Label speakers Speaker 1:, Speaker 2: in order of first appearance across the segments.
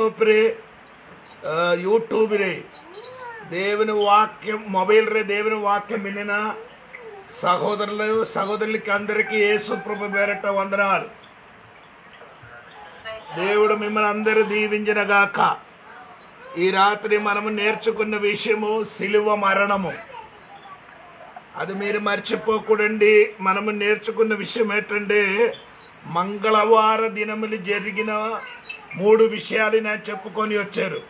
Speaker 1: ഗ്രൂപ്പില് യൂട്യൂബില് దేవుని వాక్యం మొబైల్ రే దేవుని వాక్యం వినిన సహోదరులు సహోదరులకి అందరికీ యేసు ప్రభు పేరట వందనాలు. దేవుడు మిమ్మల్ని అందరూ దీవించినగాక ఈ రాత్రి మనము నేర్చుకున్న విషయము సిలువ మరణము. అది మీరు మర్చిపోకూడండి. మనము నేర్చుకున్న విషయం ఏంటంటే మంగళవార దినములు జరిగిన మూడు విషయాలు నేను చెప్పుకొని వచ్చారు.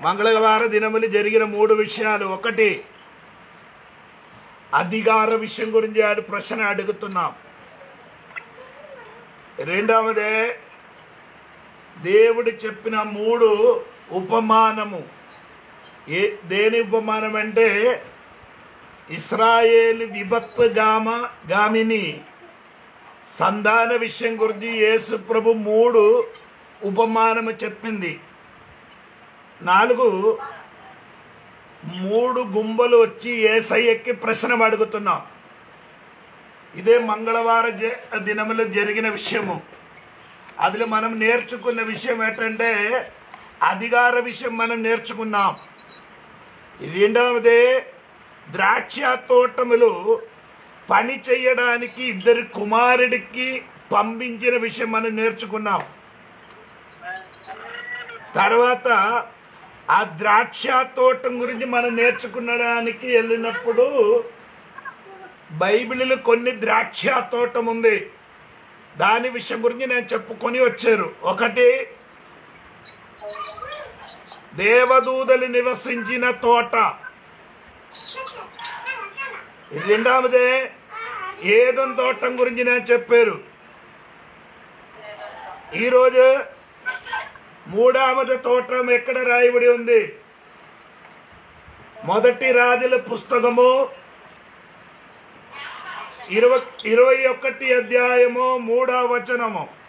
Speaker 1: మంగళవార దినములు జరిగిన మూడు విషయాలు. ఒకటి అధికార విషయం గురించి ఆడు ప్రశ్న అడుగుతున్నాం. రెండవదే దేవుడు చెప్పిన మూడు ఉపమానము. ఏ దేని ఉపమానం అంటే ఇస్రాయేల్ విభక్త గామ గామిని సంధాన విషయం గురించి యేసు ప్రభు మూడు ఉపమానము చెప్పింది. నాలుగు మూడు గుంబలు వచ్చి ఏసయ్యకి ప్రశ్న అడుగుతున్నాం. ఇదే మంగళవార దినములో జరిగిన విషయము. అందులో మనం నేర్చుకున్న విషయం ఏంటంటే అధికార విషయం మనం నేర్చుకున్నాం. రెండవది ద్రాక్ష తోటములు పని చేయడానికి ఇద్దరు కుమారుడికి పంపించిన విషయం మనం నేర్చుకున్నాం. తర్వాత ఆ ద్రాక్ష తోటం గురించి మనం నేర్చుకునడానికి వెళ్ళినప్పుడు బైబిల్లో కొన్ని ద్రాక్ష తోటం ఉంది. దాని విషయం గురించి నేను చెప్పుకొని వచ్చారు. ఒకటి దేవదూతలు నివసించిన తోట. రెండవదే ఏదం తోటం గురించి నేను చెప్పారు ఈరోజు మూడవది తోటం ఎక్కడ రాయబడి ఉంది? మొదటి రాజుల పుస్తకము ఇరవై ఇరవై ఒకటి అధ్యాయము మూడవ వచనము.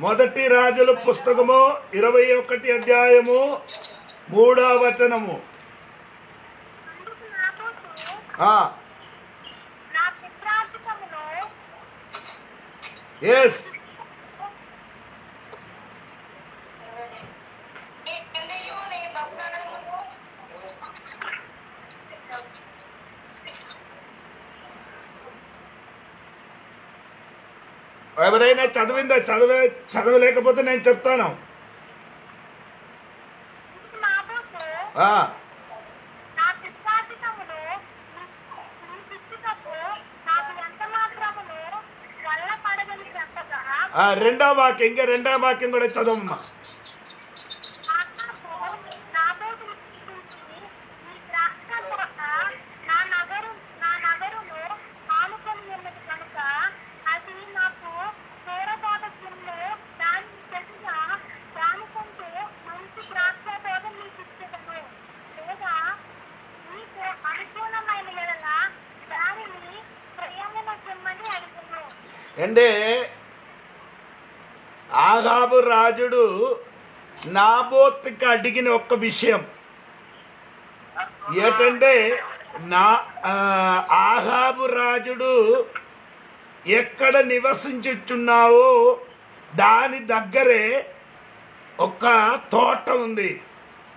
Speaker 1: మొదటి రాజుల పుస్తకము ఇరవై ఒకటి అధ్యాయము మూడవ వచనము. ఎస్
Speaker 2: నీ పెళ్ళియు నీ బంగారమును
Speaker 1: ఎవరైనా చదివిందా? చదివే చదవలేకపోతే నేను చెప్తాను. రెండో వాక్యం ఇంకా రెండో వాక్యం కూడా చదవమ్మా
Speaker 2: ఆకాశము నాబోతును చూసి ఈ ద్రాక్ష తోట నా నగరు నా నగరును ఆనుకొని ఉన్నది కనుక అది నాకు దూరపాట కింద దాని తెలిసిన దానికంటే మంచి ద్రాక్ష తోట నీకు ఇచ్చేదను లేదా నీకు అనుకూలమైన ఎడల దానిని ప్రేమను చెమ్మని అడుగును
Speaker 1: అంటే ఆహాబు రాజుడు నాబోత్కి అడిగిన ఒక్క విషయం. ఏంటంటే నా ఆహాబు రాజుడు ఎక్కడ నివసించుచున్నావో దాని దగ్గరే ఒక తోట ఉంది.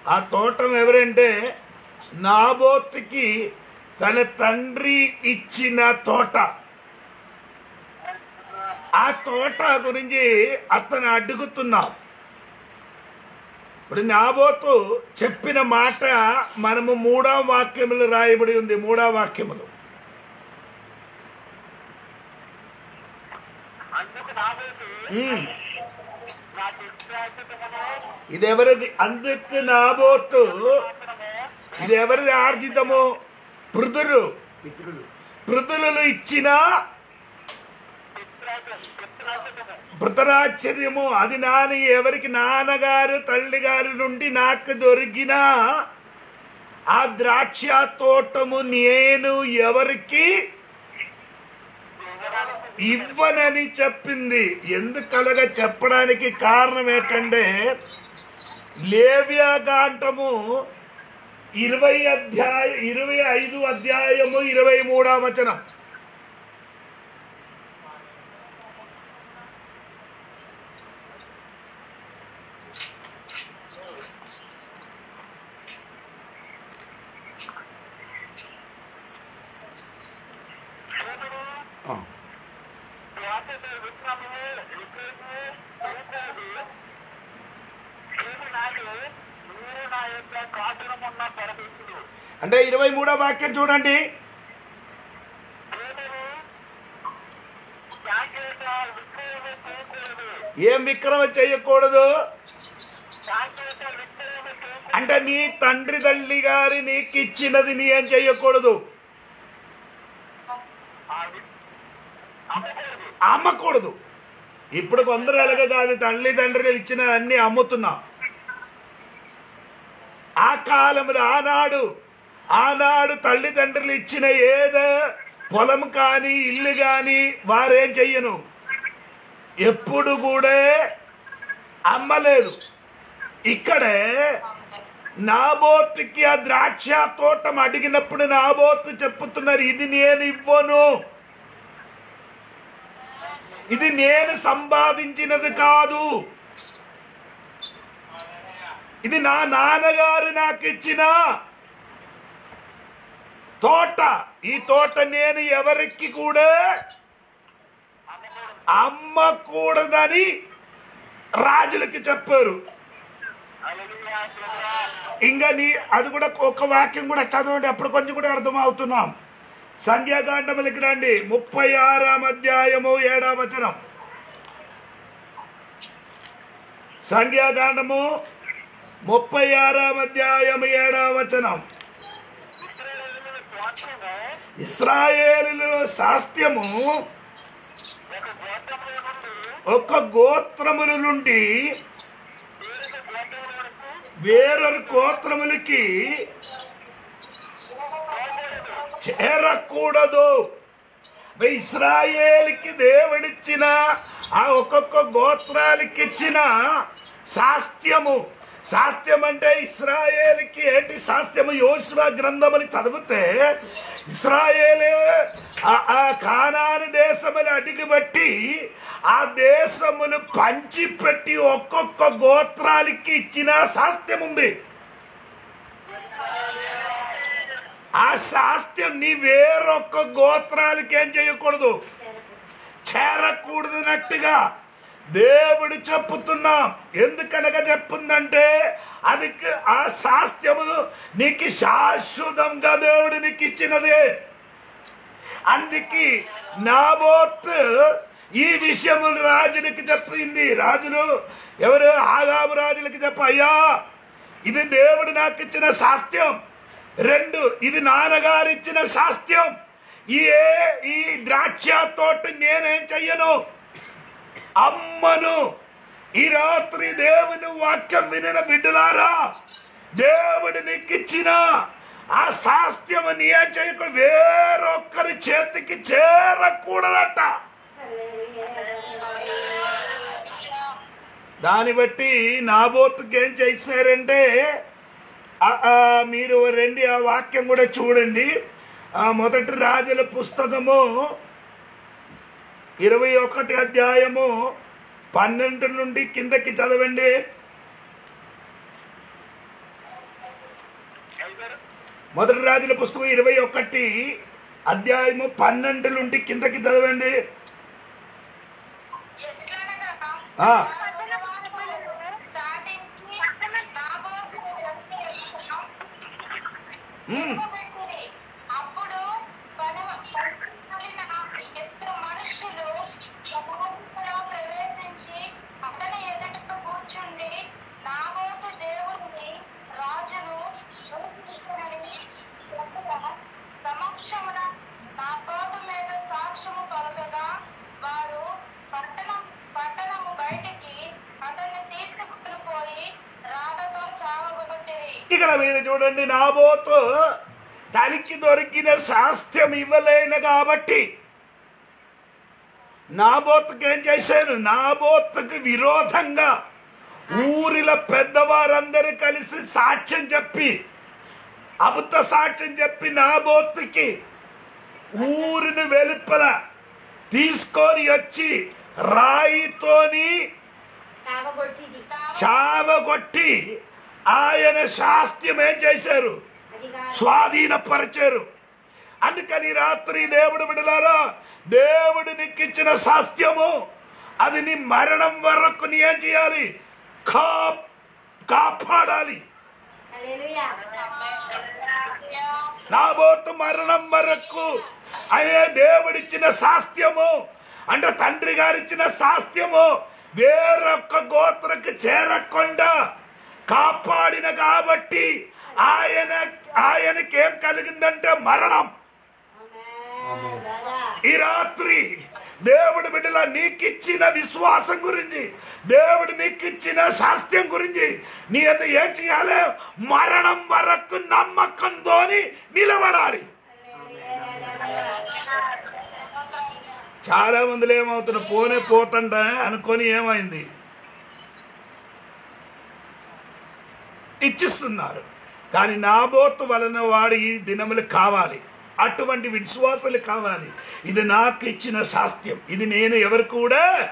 Speaker 1: ఆ తోటం ఎవరంటే నాబోత్కి తన తండ్రి ఇచ్చిన తోట. ఆ తోట గురించి అతను అడుగుతున్నాం. ఇప్పుడు నాబోతు చెప్పిన మాట మనము మూడవ వాక్యములు రాయబడి ఉంది మూడవ వాక్యములు. ఇది ఎవరిది అందుకు నాబోతు ఇది ఎవరిది ఆర్జితము? పృథులు. పృథులు ఇచ్చిన పృతరాశ్చర్యము అది నాని ఎవరికి? నాన్నగారు తల్లిగారి నుండి నాకు దొరికిన ఆ ద్రాక్ష తోటము నేను ఎవరికి? ఇవ్వనని చెప్పింది. ఎందుకలగా చెప్పడానికి కారణం ఏంటంటే లేవ్యాగాంటము ఇరవై అధ్యాయ ఇరవై ఐదు అధ్యాయము ఇరవై మూడవ వచనం ఆ.
Speaker 2: వాటితో విత్తనము, విత్తేసి, విత్తేసి, భూమి నాటి నీరు నా యొక్క కాపురమున్న పరదేశుడు.
Speaker 1: అంటే ఇరవై మూడో వాక్యం చూడండి. ఏం విక్రమ చేయకూడదు? అంటే నీ తండ్రి తల్లి గారి నీకు ఇచ్చినది నీ ఏం చేయకూడదు?
Speaker 2: అమ్మకూడదు.
Speaker 1: ఇప్పుడు కొందరు ఎలాగ కాదు తల్లి తండ్రి ఇచ్చిన అన్ని అమ్ముతున్నాం. ఆ కాలంలో ఆనాడు ఆనాడు తల్లిదండ్రులు ఇచ్చిన ఏదో పొలం కానీ ఇల్లు కానీ వారేం చెయ్యను. ఎప్పుడు కూడా అమ్మలేదు ఇక్కడే నాబోతుకి ఆ ద్రాక్ష తోటం అడిగినప్పుడు నాబోతు చెప్పుతున్నారు ఇది నేను ఇవ్వను. ఇది నేను సంపాదించినది కాదు. ఇది నా నాన్నగారు నాకు ఇచ్చిన తోట. ఈ తోట నేను ఎవరికి కూడా అమ్మకూడదని రాజులకి చెప్పారు. ఇంకా నీ అది కూడా ఒక వాక్యం కూడా చదవండి అప్పుడు కొంచెం కూడా అర్థం అవుతున్నాం సంఖ్యాకాండములకి రండి. ముప్పై ఆరాం అధ్యాయము ఏడా వచనం. సంఖ్యాకాండము ముప్పై ఆరాం అధ్యాయము ఏడా వచనం. ఇస్రాయేలులో శాస్త్యము
Speaker 2: ఒక గోత్రముల నుండి
Speaker 1: ఒక
Speaker 2: వేరొక
Speaker 1: గోత్రములకి చేరకూడదు. ఇస్రాయేల్కి దేవుడిచ్చిన ఆ ఒక్కొక్క గోత్రాలకిచ్చిన శాస్త్యము. శాస్త్యం అంటే ఇస్రాయేల్కి ఏంటి శాస్త్యము? యోశువ గ్రంథములు చదివితే ఇస్రాయేలే ఆ- కానాను దేశములు అడిగిబట్టి ఆ దేశములు పంచిపెట్టి ఒక్కొక్క గోత్రాలకి ఇచ్చిన శాస్త్యం ఉంది ఆ శాస్త్యం నీ వేరొక్క గోత్రాలకి ఏం చేయకూడదు? చేరకూడదునట్టుగా దేవుడు చెప్పుతున్నాం. ఎందుకనగా చెప్పుందంటే అది ఆ శాస్త్రము నీకు శాశ్వతంగా దేవుడు నీకు ఇచ్చినదే. అందుకి నాబోత్ ఈ విషయములు రాజునికి చెప్పింది. రాజులు ఎవరు? ఆగాము రాజులకి చెప్ప అయ్యా ఇది దేవుడు నాకు ఇచ్చిన శాస్త్యం రెండు ఇది నాన్నగారు ఇచ్చిన శాస్త్యం ఈ ఈ ద్రాక్ష తోట నేనేం చెయ్యను? అమ్మను ఈ రాత్రి దేవుని వాక్యం వినిన బిడ్డలారా దేవుడు నీకిచ్చిన ఆ శాస్త్యము నీ ఏం వేరొక్కరి చేతికి చేరకూడదట. దాన్ని బట్టి నాబోతుకి ఏం చేశారంటే మీరు రండి ఆ వాక్యం కూడా చూడండి. మొదటి రాజుల పుస్తకము ఇరవై ఒకటి అధ్యాయము పన్నెండు నుండి కిందకి చదవండి. మొదటి రాజుల పుస్తకం ఇరవై ఒకటి అధ్యాయము పన్నెండు నుండి కిందకి చదవండి.
Speaker 3: ఎట్లనగా నాబోతు రాజును సమక్షమున నాబోతు మీద సాక్ష్యము పలకగా వారు పట్టణం పట్టణము బయటికి అతన్ని తీసుకుని పోయి చావగొట్టిరి.
Speaker 1: ఇక్కడ మీరు చూడండి నాబోతు తనకి దొరికిన శాస్త్యం ఇవ్వలేను కాబట్టి నాబోత్కి ఏం చేశాను నాబోత్కు విరోధంగా ఊరిలో పెద్దవారందరూ కలిసి సాక్ష్యం చెప్పి అబద్ధ సాక్ష్యం చెప్పి నాబోతుకి ఊరిని వెలుపల తీసుకొని వచ్చి రాయితోని చావగొట్టి ఆయన శాస్త్యం ఏం చేశారు స్వాధీనపరిచారు. అందుకని రాత్రి దేవుడు విడలారా దేవుడు నీకిచ్చిన శాస్త్యము అది నీ మరణం వరకు నీ ఏం చేయాలి. కా కాపాడాలి. నాబోతు మరణం వరకు అనే దేవుడిచ్చిన శాస్త్యము అంటే తండ్రి గారిచ్చిన శాస్త్యము వేరొక్క గోత్రకు చేరకుండా కాపాడిన కాబట్టి ఆయన ఆయనకేం కలిగిందంటే మరణం. ఈ రాత్రి దేవుడి బిడ్డల నీకిచ్చిన విశ్వాసం గురించి దేవుడు నీకిచ్చిన శాస్త్యం గురించి నీ అంత ఏం చేయాలి? మరణం వరకు నమ్మకంతోని నిలబడాలి. చాలా మందిలో ఏమవుతున్న పోనే పోతండ అనుకొని ఏమైంది? ఇచ్చిస్తున్నారు. కానీ నాబోతు వలన వాడు ఈ దినములు కావాలి. అటువంటి విశ్వాసాలు కావాలి. ఇది నాకు ఇచ్చిన శాస్త్యం. ఇది నేను ఎవరు కూడా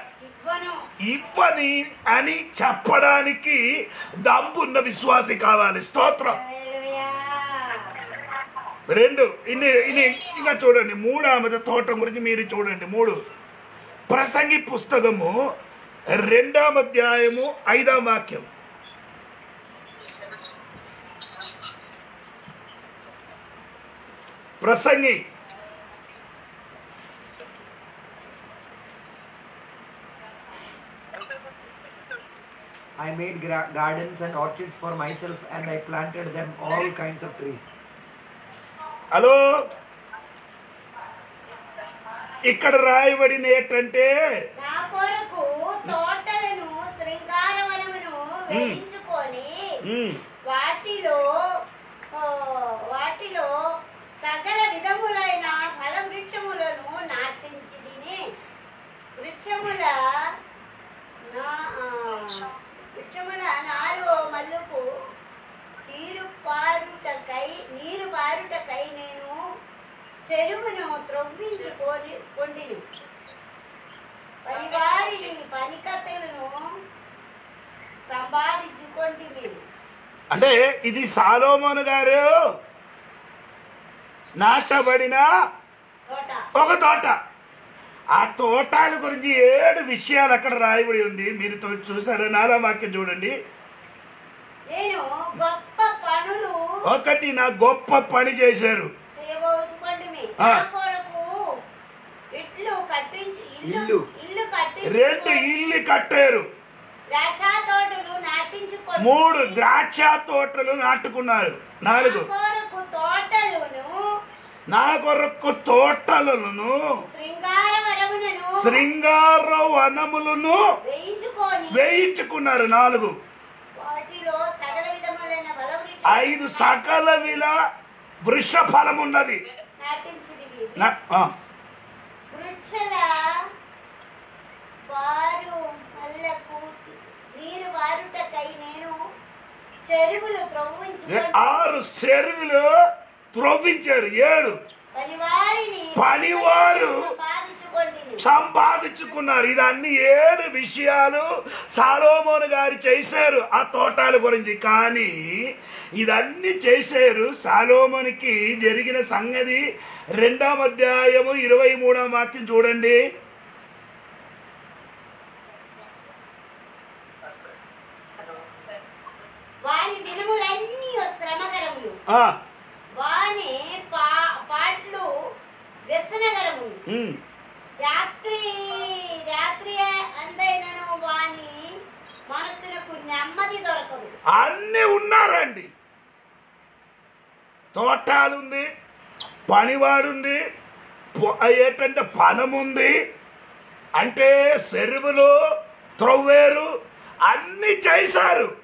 Speaker 4: ఇవ్వను.
Speaker 1: అని చెప్పడానికి దమ్మున్న విశ్వాసి కావాలి. స్తోత్రం. రెండు ఇన్ని ఇన్ని ఇంకా చూడండి. మూడామద తోటం గురించి మీరు చూడండి. మూడు. ప్రసంగి పుస్తకము రెండాం అధ్యాయము ఐదాం వాక్యం. ప్రసంగి.
Speaker 5: I made gardens and orchards for myself and I planted them all kinds of trees
Speaker 1: hello? ఇక్కడ రాయబడిన ఏంటంటే
Speaker 4: వాటిలో వాటిలో సకల విధములైన ఫల వృక్షములను నాటించిదిని వృక్షముల వృక్షముల నారు మల్లుకు తీరు పారుటకై నీరు పారుటకై నేను చెరువును త్రవ్వించుకొని కొండిను. పరివారిని పనికత్తెలను సంపాదించుకొంటిని.
Speaker 1: అంటే ఇది సాలోమోను గారు నాటబడిన
Speaker 4: తోట.
Speaker 1: ఒక తోట. ఆ తోటాల గురించి ఏడు విషయాలు అక్కడ రాయబడి ఉంది. మీరు తో- చూసారా? నాలా వాక్యం చూడండి.
Speaker 4: నేను గొప్ప పనులు
Speaker 1: ఒకటి నా గొప్ప పని చేశారు.
Speaker 4: ఇల్లు
Speaker 1: రెండు ఇల్లు కట్టారు. మూడు ద్రాక్ష తోటలు నాటుకున్నారు. నాలుగు.
Speaker 4: నా కొరకు తోటలను శృంగార
Speaker 1: వనములను
Speaker 4: వేయించుకొని
Speaker 1: వేయించుకున్నారు. నాలుగు. ఐదు సకల విల వృక్ష ఫలం ఉన్నది
Speaker 4: వృక్షల వారు మల్లకు నీరు వారుటకై నేను చెరువులు త్రవ్వించుకొని
Speaker 1: ఆరు చెరువులు త్రవ్వించారు. ఏడు. పనివారు. సంపాదించుకున్నారు. ఇదన్నీ ఏడు విషయాలు సాలోమోను గారు చేశారు ఆ తోటాల గురించి. కానీ ఇదన్నీ చేశారు సాలోమోనికి జరిగిన సంగతి రెండవ అధ్యాయము ఇరవై మూడవ వాక్యం చూడండి.
Speaker 4: వాని దినములన్నీ శ్రమకరములు. వాని పాటలు వ్యసనకరములు. రాత్రి రాత్రి అందైనను వాని మనసునకు నెమ్మది దొరకదు.
Speaker 1: అన్నీ ఉన్నారండి. తోటాలుంది పనివాడుంది ఏంటంటే ఉంది అంటే చెరువులు త్రవ్వేరు అన్ని చేశారు.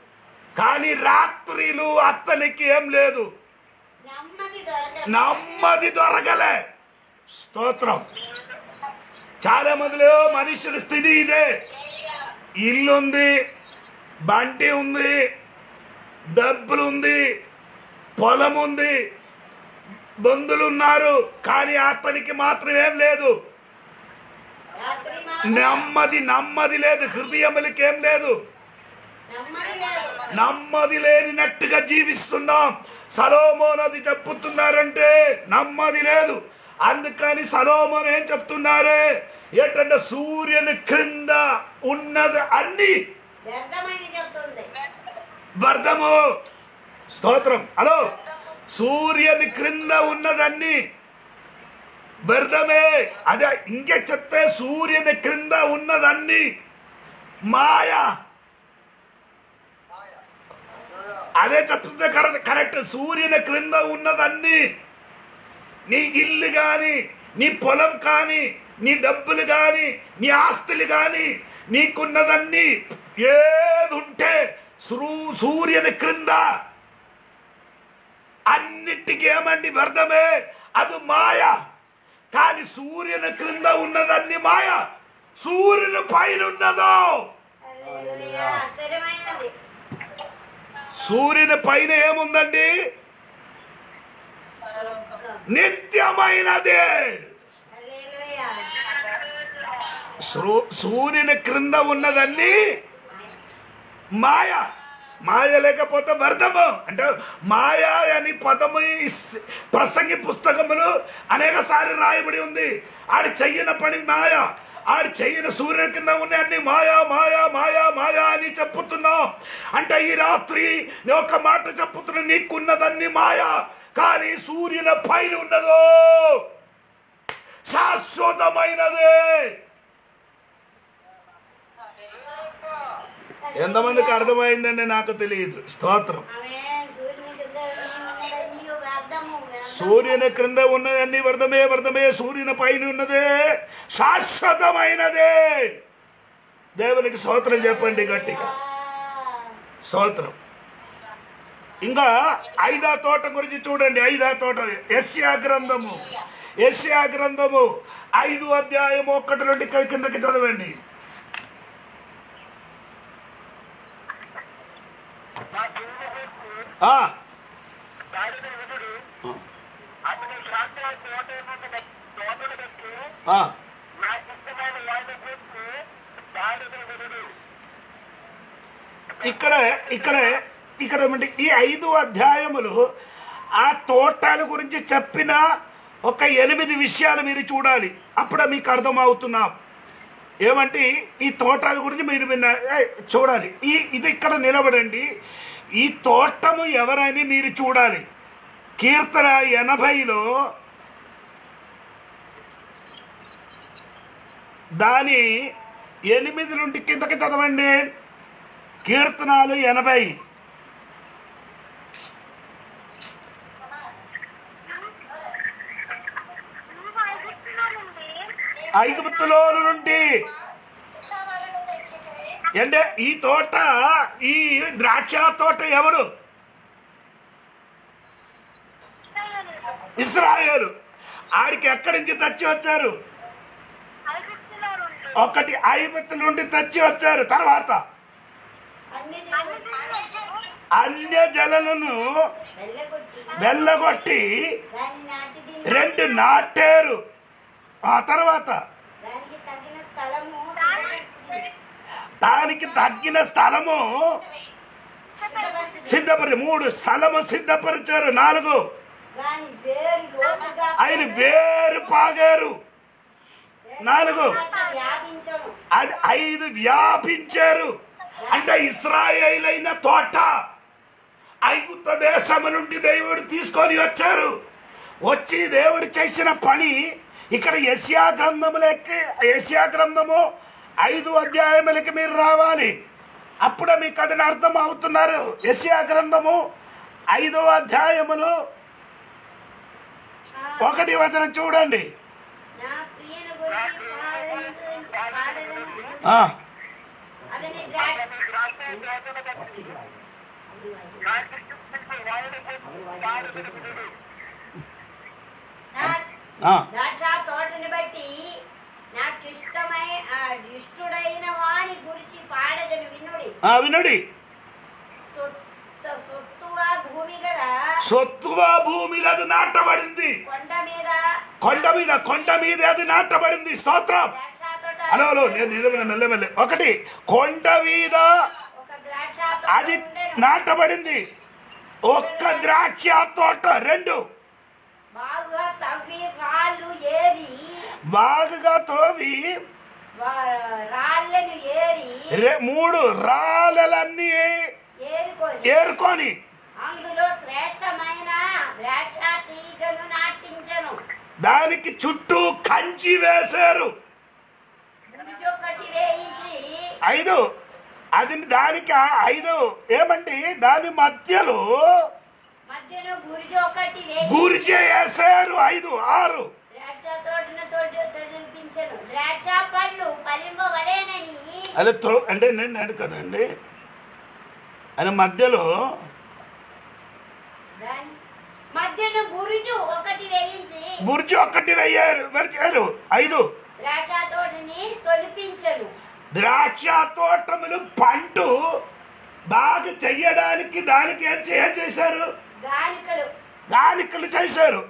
Speaker 1: కానీ రాత్రిలు అతనికి ఏం లేదు.
Speaker 4: నెమ్మది
Speaker 1: దొరకలే. స్తోత్రం. చాలా మందిలో మనుషుల స్థితి ఇదే. ఇల్లు ఉంది బంటి ఉంది డబ్బులు ఉంది పొలం ఉంది బంధులు ఉన్నారు కానీ అతనికి మాత్రం ఏం లేదు. నెమ్మది నెమ్మది లేదు. హృదయములకి లేదు. నమ్మది లేనినట్టుగా జీవిస్తున్నాం. సలోమోన్ అది చెప్పుతున్నారంటే నమ్మది లేదు. అందుకని సలోమోన్ ఏం చెప్తున్నారు? ఏంటంటే సూర్యుని క్రింద ఉన్నది అన్ని. వ్యర్థము. స్తోత్రం. హలో? సూర్యుని క్రింద ఉన్నదన్ని. వ్యర్థమే. అదే ఇంకే చెప్తే సూర్యుని క్రింద ఉన్నదన్ని. మాయ. అదే చెప్తుంది కరెక్ట్ కరెక్ట్. సూర్యుని క్రింద ఉన్నదన్ని నీ ఇల్లు కానీ నీ పొలం కానీ నీ డబ్బులు కానీ నీ ఆస్తులు కానీ నీకున్నదన్నీ ఏదుంటే ఉంటే సూ- సూర్యుని క్రింద అన్నిటికీ ఏమండి వ్యర్థమే? అది మాయ. కానీ సూర్యుని క్రింద ఉన్నదన్ని మాయ. సూర్యుని పైన ఉన్నదో సూర్యుని పైన ఏముందండి? నిత్యమైనదే. సూ- సూర్యుని క్రింద ఉన్నదన్నీ మాయ. మాయ లేకపోతే వ్యర్థము. అంటే మాయ అని పదము ఈ ప్రసంగి పుస్తకములు అనేకసారి రాయబడి ఉంది. ఆడ చెయ్యన పని మాయ. ఆడి చెయ్యన సూర్యుని కింద ఉన్న అన్ని మాయా మాయా మాయా మాయా అని చెప్పుతున్నాం అంటే ఈ రాత్రి నేను ఒక మాట చెప్పుతున్నా నీకున్నదన్ని మాయ కానీ సూర్యుని పైన ఉన్నదో శాశ్వతమైనదే. ఎంతమందికి అర్థమైందండి నాకు తెలియదు. స్తోత్రం.
Speaker 4: సూర్యుని క్రింద ఉన్నదన్నీ వ్యర్థమే వ్యర్థమే
Speaker 1: సూర్యుని పైన ఉన్నదే శాశ్వతమైనదే. దేవునికి స్తోత్రం చెప్పండి గట్టిగా. స్తోత్రం. ఇంకా ఐదా తోట గురించి చూడండి ఐదా తోట. ఎస్యా గ్రంథము. ఎస్యా గ్రంథము ఐదు అధ్యాయం ఒక్కటి నుండి కిందకి చదవండి. ఆ, ఇక్కడే ఇక్కడే ఇక్కడ ఏమంటే ఈ ఐదు అధ్యాయములు ఆ తోటల గురించి చెప్పిన ఒక ఎనిమిది విషయాలు మీరు చూడాలి. అప్పుడే మీకు అర్థమవుతున్నాం. ఏమంటే ఈ తోటల గురించి మీరు విన్న చూడాలి. ఈ ఇది ఇక్కడ నిలబడండి. ఈ తోటము ఎవరని మీరు చూడాలి. కీర్తన ఎనభైలో దాని ఎనిమిది నుండి కిందకి చదవండి. కీర్తనాలు ఎనభై. ఐగుప్తులో నుండి. అంటే ఈ తోట ఈ ద్రాక్ష తోట ఎవరు? ఇస్రాయేలు ఆడికి ఎక్కడి నుంచి తెచ్చి వచ్చారు? ఒకటి ఐపత్తు నుండి తెచ్చి వచ్చారు. తర్వాత అన్య జనులను
Speaker 4: వెళ్ళగొట్టి
Speaker 1: రెండు నాటారు. ఆ తర్వాత
Speaker 4: దానికి
Speaker 1: తగ్గిన స్థలము సిద్ధపరి మూడు స్థలము సిద్ధపరిచారు. నాలుగు ఆయన వేరు పాగారు. నాలుగు. అది ఐదు వ్యాపించారు. అంటే ఇస్రాయేల్ అయిన తోట ఐగుప్త దేశము నుండి దేవుడు తీసుకొని వచ్చారు. వచ్చి దేవుడు చేసిన పని ఇక్కడ యశ్యా గ్రంథములకి యశ్యా గ్రంథము ఐదు అధ్యాయములకి మీరు రావాలి. అప్పుడే మీకు అది అర్థం అవుతున్నారు. యశ్యా గ్రంథము ఐదో అధ్యాయములు ఒకటి వచనం చూడండి.
Speaker 4: ద్రాక్ష
Speaker 2: తోటను బట్టి నాకు
Speaker 4: ఇష్టమై ఇష్టుడైన వాని గురించి పాడదని వినుడి
Speaker 1: వినుడి.
Speaker 4: సొత్తు సొత్తు సొత్తువ భూమి గల
Speaker 1: సొత్తువ భూమిలో అది నాటబడింది.
Speaker 4: కొండ మీద?
Speaker 1: కొండ మీద అది నాటబడింది. స్తోత్రం. హలో హలో నేను నిలబడి మెల్లమెల్ల ఒకటి కొండ మీద అది. నాటబడింది. ఒక్క ద్రాక్ష తోట రెండు. బాగుగా తోవి మూడు రాళ్ళలన్నీ
Speaker 4: ఏరుకొని. అందులో శ్రేష్టమైన ద్రాక్ష తీగను నాటించను.
Speaker 1: దానికి చుట్టూ కంచి వేశారు. ఐదు. అది దానికి ఐదు. ఏమండి? దాని మధ్యలో
Speaker 4: గురిజి
Speaker 1: వేశారు ఐదు ఆరు. అలా తో అంటే నేను అడుగుతానండి ఆయన మధ్యలో
Speaker 4: ఒకటి
Speaker 1: బుర్జు ఒక్కటి వెయ్యారు వెరిచారు ఐదు.
Speaker 4: ద్రాక్ష
Speaker 1: తోటములు పంటు బాగా చెయ్యడానికి దానికి ఏం చే- చేశారు?
Speaker 4: గానికలు
Speaker 1: దానికలు చేశారు.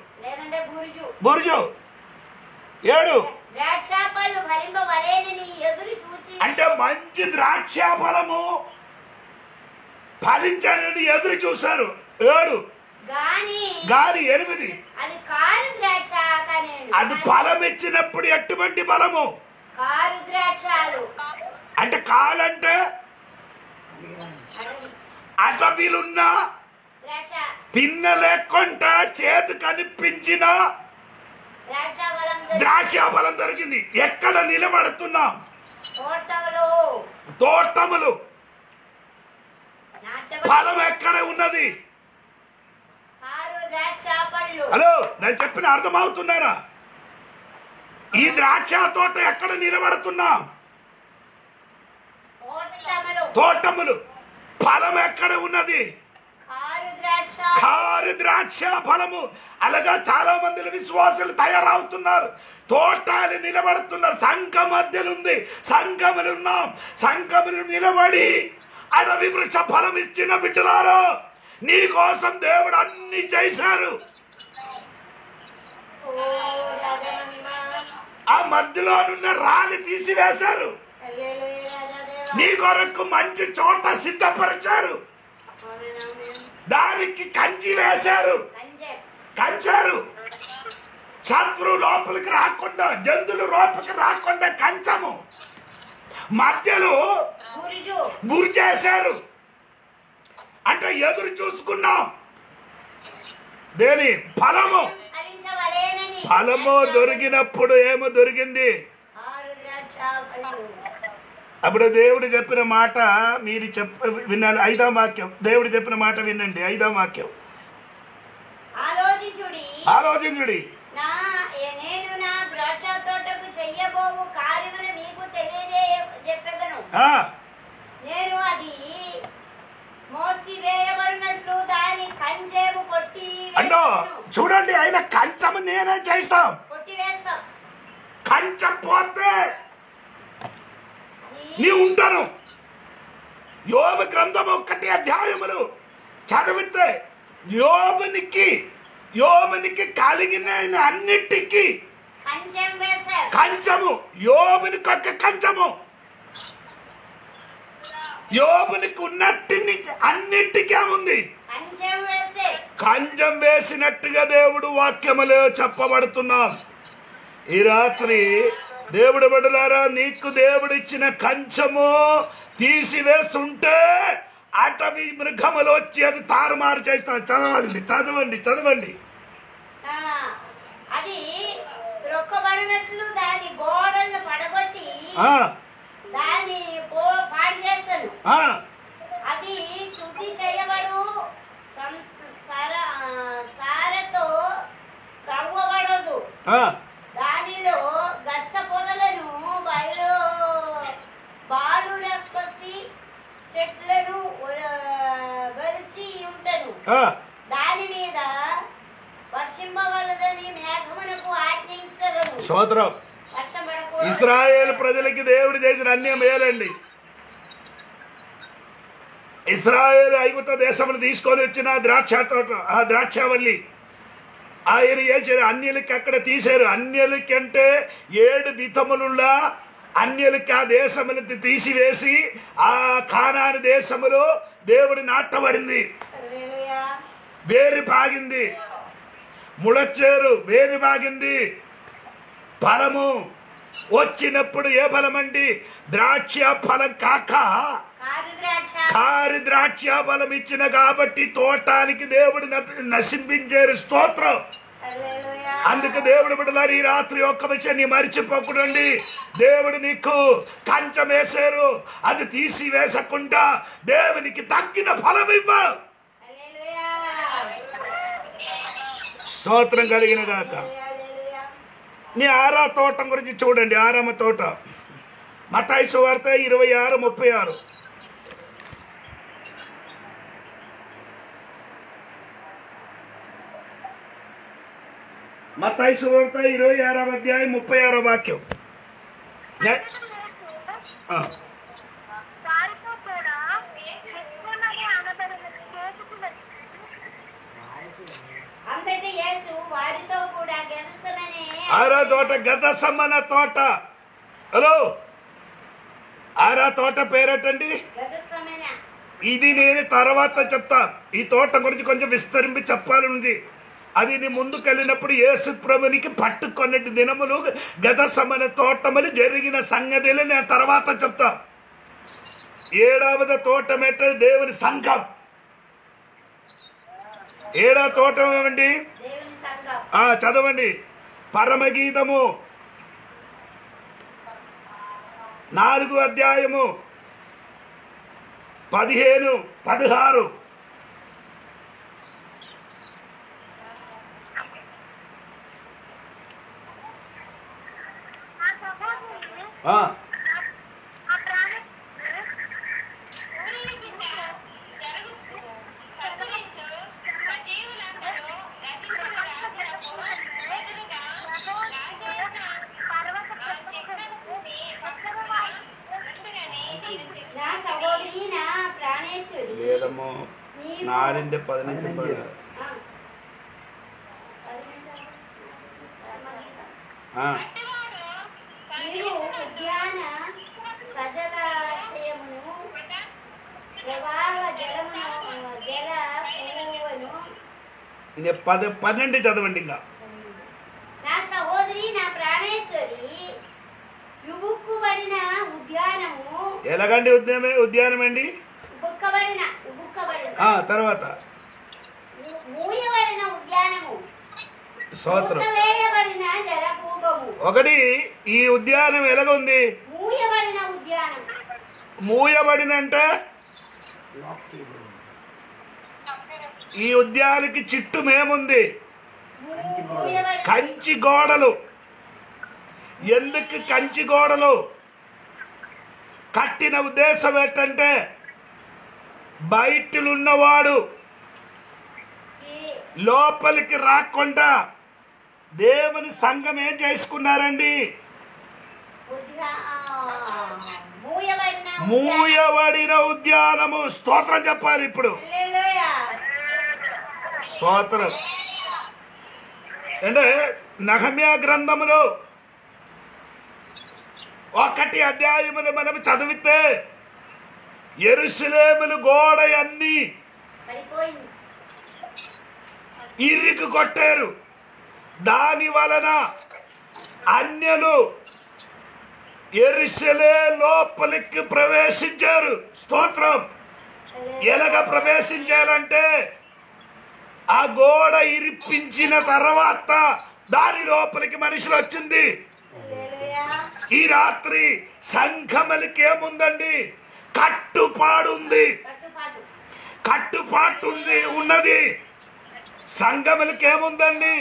Speaker 1: బుర్జు. ఏడు. అంటే మంచి ద్రాక్ష ఫలము ఫలించాలని ఎదురు చూశారు. ఏడు?
Speaker 4: గాని
Speaker 1: ఎనిమిది.
Speaker 4: అది
Speaker 1: ఫలం ఇచ్చినప్పుడు ఎటువంటి
Speaker 4: ద్రాక్షాలు.
Speaker 1: అంటే కాలంటే అటవీలున్న తిన్నలేకుండా చేతి కనిపించిన
Speaker 4: ద్రాక్ష బలం
Speaker 1: దొరికింది. ఎక్కడ నిలబడుతున్నాం? తోటములు. ఫలం ఎక్కడ ఉన్నది? హలో నేను చెప్పిన అర్థమవుతున్నారా ఈ ద్రాక్ష తోట ఎక్కడ నిలబడుతున్నాం?
Speaker 4: తోటములు.
Speaker 1: ఫలం ఎక్కడ ఉన్నది?
Speaker 4: కారు ద్రాక్ష.
Speaker 1: కారు ద్రాక్ష ఫలము. అలాగా చాలా మంది విశ్వాసులు తయారవుతున్నారు. తోటాలు నిలబడుతున్నారు. సంఘ మధ్యలో ఉంది సంఘములు ఉన్నాం సంఘములు నిలబడి అడవి వృక్ష ఫలం ఇచ్చిన బిడ్డలారు నీ కోసం దేవుడు అన్ని చేశారు. ఆ మధ్యలోనున్న రాలి తీసివేశారు. నీ కొరకు మంచి చోట సిద్ధపరిచారు. దానికి కంచి వేశారు. కంచారు. శత్రు లోపలికి రాకుండా జంతువులు లోపలికి రాకుండా కంచము. మధ్యలో గురి చేశారు అంటే ఎదురు చూసుకున్నాం. దేని? ఫలము. ఫలము దొరికినప్పుడు ఏమో దొరికింది? అప్పుడు దేవుడు చెప్పిన మాట మీరు చెప్ప విన్నాను. ఐదో వాక్యం. దేవుడు చెప్పిన మాట వినండి. ఐదో వాక్యం.
Speaker 4: ఆలోచించుడి. నేను నేను అది మోసివేయబడినట్లు దాని కొట్టి
Speaker 1: అంటో. చూడండి ఆయన కంచము నేనే చేస్తాం. కంచం పోతే నీ ఉంటాను యోబు గ్రంథం ఒక్కటి అధ్యాయములు చదివితే యోబునికి యోబునికి కలిగిన అన్నిటికీ కంచము యోబునికి ఒక కంచము. యోబునికి ఉన్నట్టిని అన్నిటికీ ఉంది.
Speaker 4: కంచం
Speaker 1: వేసినట్టుగా దేవుడు వాక్యములో చెప్పబడుతున్నాం. ఈ రాత్రి దేవుడు బడులారా నీకు దేవుడు ఇచ్చిన కంచము తీసివేస్తుంటే అటవీ మృగములు వచ్చి అది తారుమారు చేస్తాను చదవండి చదవండి చదవండి.
Speaker 4: అది దాని గోడలను పడగొట్టి దాన్ని పో పాడు
Speaker 1: ఆ,
Speaker 4: అది శుద్ధి చేయబడు సారతో త్రవ్వబడదు
Speaker 1: ఆ.
Speaker 4: దానిలో గచ్చ పొదలను బయలు బాలుల కొసి చెట్లను వరిసి ఉంటను. దాని మీద వర్షింపవలదని మేఘమునకు ఆజ్ఞ పడకూడదు
Speaker 1: ఇస్రాయేల్ ప్రజలకి దేవుడు చేసిన అన్ని మేలండి ఇస్రాయేల్ ఐగుప్త దేశములు తీసుకొని వచ్చిన ద్రాక్ష తోట ఆ ద్రాక్షవల్లి ఆయన చేయరు అన్యులకి అక్కడ తీశారు. అన్యులకి అంటే ఏడు విధములులా అన్యులకి ఆ దేశములకి తీసివేసి ఆ కానాని దేశములో దేవుడు నాటబడింది. వేరు బాగింది ముళచ్చేరు వేరు బాగింది ఫలము వచ్చినప్పుడు ఏ ఫలమండి ద్రాక్ష ఫలం కాక.
Speaker 4: కారు ద్రాక్ష.
Speaker 1: ఫలం ఇచ్చిన కాబట్టి తోటానికి దేవుడు నశింపించారు స్తోత్రం. అందుకు దేవుడు బిడ్డలారు ఈ రాత్రి ఒక్క విషయాన్ని మరిచిపోకూడండి. దేవుడు నీకు కంచం వేశారు అది తీసివేసకుండా దేవునికి తగ్గిన ఫలం ఇవ్వ. స్తోత్రం కలిగిన గాక.
Speaker 4: హల్లెలూయా.
Speaker 1: నీ ఆరా తోటం గురించి చూడండి ఆరామ తోట. మతాయి సువార్త ఇరవై ఆరు ముప్పై ఆరు మతాయి సువార్త ఇరవై ఆరవ అధ్యాయం ముప్పై ఆరో వాక్యం నే- ఆ,
Speaker 2: వారితో కూడా ఎక్కువనది అనబడిన చేసుకున్నది
Speaker 4: అంతటి యేసు వారితో కూడా గెదసమనే.
Speaker 1: ఆరో తోట గత సమ్మన తోట. హలో? ఆరా తోట పేరటండి? ఇది నేను తర్వాత చెప్తా. ఈ తోట గురించి కొంచెం విస్తరించి చెప్పాలనుంది. అది నీ ముందుకు వెళ్ళినప్పుడు యేసు ప్రభునికి పట్టుకొన్నటి దినములు గత సమన తోటములు జరిగిన సంగతులు నేను తర్వాత చెప్తా. ఏడవద తోటం ఎట్ట దేవుని సంఘం. ఏడా తోటం ఏమండి? చదవండి. పరమగీతము. నాలుగు అధ్యాయము. పదిహేను పదహారు
Speaker 2: ఆ సహోదరులు
Speaker 1: ఆ,
Speaker 2: ఆ ప్రాణి
Speaker 4: నా సహోదరి నా ప్రాణేశ్వరి
Speaker 1: లేదమ్మో
Speaker 4: నీవు-
Speaker 1: నారింటి పదినంచి
Speaker 5: పదినంచి.
Speaker 4: ఆ. పరమేశ్వర, పరమగీతం.
Speaker 1: ఆ,
Speaker 4: నీవు ఉద్యాన సజలాశయమును ప్రవాహ జలమును జల పువ్వును
Speaker 1: ఇది పద పన్నెండు చదవండి ఇంకా.
Speaker 4: నా సహోదరి నా ప్రాణేశ్వరి యుబుక్కుబడిన ఉద్యానము.
Speaker 1: ఎలాగండి ఉద్యానమే ఉద్యానం అండి?
Speaker 4: బుక్కబడిన ఉబుక్కబడిన.
Speaker 1: ఆ, తర్వాత.
Speaker 4: మూయబడిన ఉద్యానము.
Speaker 1: స్తోత్రం
Speaker 4: వేయబడిన జలభూపము
Speaker 1: ఒకటి ఈ ఉద్యానం ఎలాగ ఉంది
Speaker 4: మూయబడిన ఉద్యానం
Speaker 1: మూయబడిన అంటే ఈ ఉద్యానికి చిట్టు మేముంది. కంచి గోడలు. ఎందుకు కంచి గోడలు? కట్టిన ఉద్దేశం ఏంటంటే బయటలున్నవాడు లోపలికి రాకుండా దేవుని సంఘం ఏం చేసుకున్నారండి?
Speaker 4: మూయబడిన ఉద్యానం.
Speaker 1: మూయబడిన ఉద్యానము. స్తోత్రం చెప్పాలి ఇప్పుడు. స్తోత్రం అంటే నహమ్యా గ్రంథములో ఒకటి అధ్యాయములు మనం చదివితే ఎరుసలేములు గోడ అన్ని ఇరికి కొట్టారు. దాని వలన అన్యలు ఎరుసలే లోపలికి ప్రవేశించారు. స్తోత్రం. ఎలాగ ప్రవేశించారంటే ఆ గోడ ఇరిపించిన తర్వాత దాని లోపలికి మనుషులు వచ్చింది. ఈ రాత్రి సంఘములకి ఏముందండి కట్టుపాడు
Speaker 4: కట్టుపాటు
Speaker 1: ఉన్నది. సంఘములకి ఏముందండి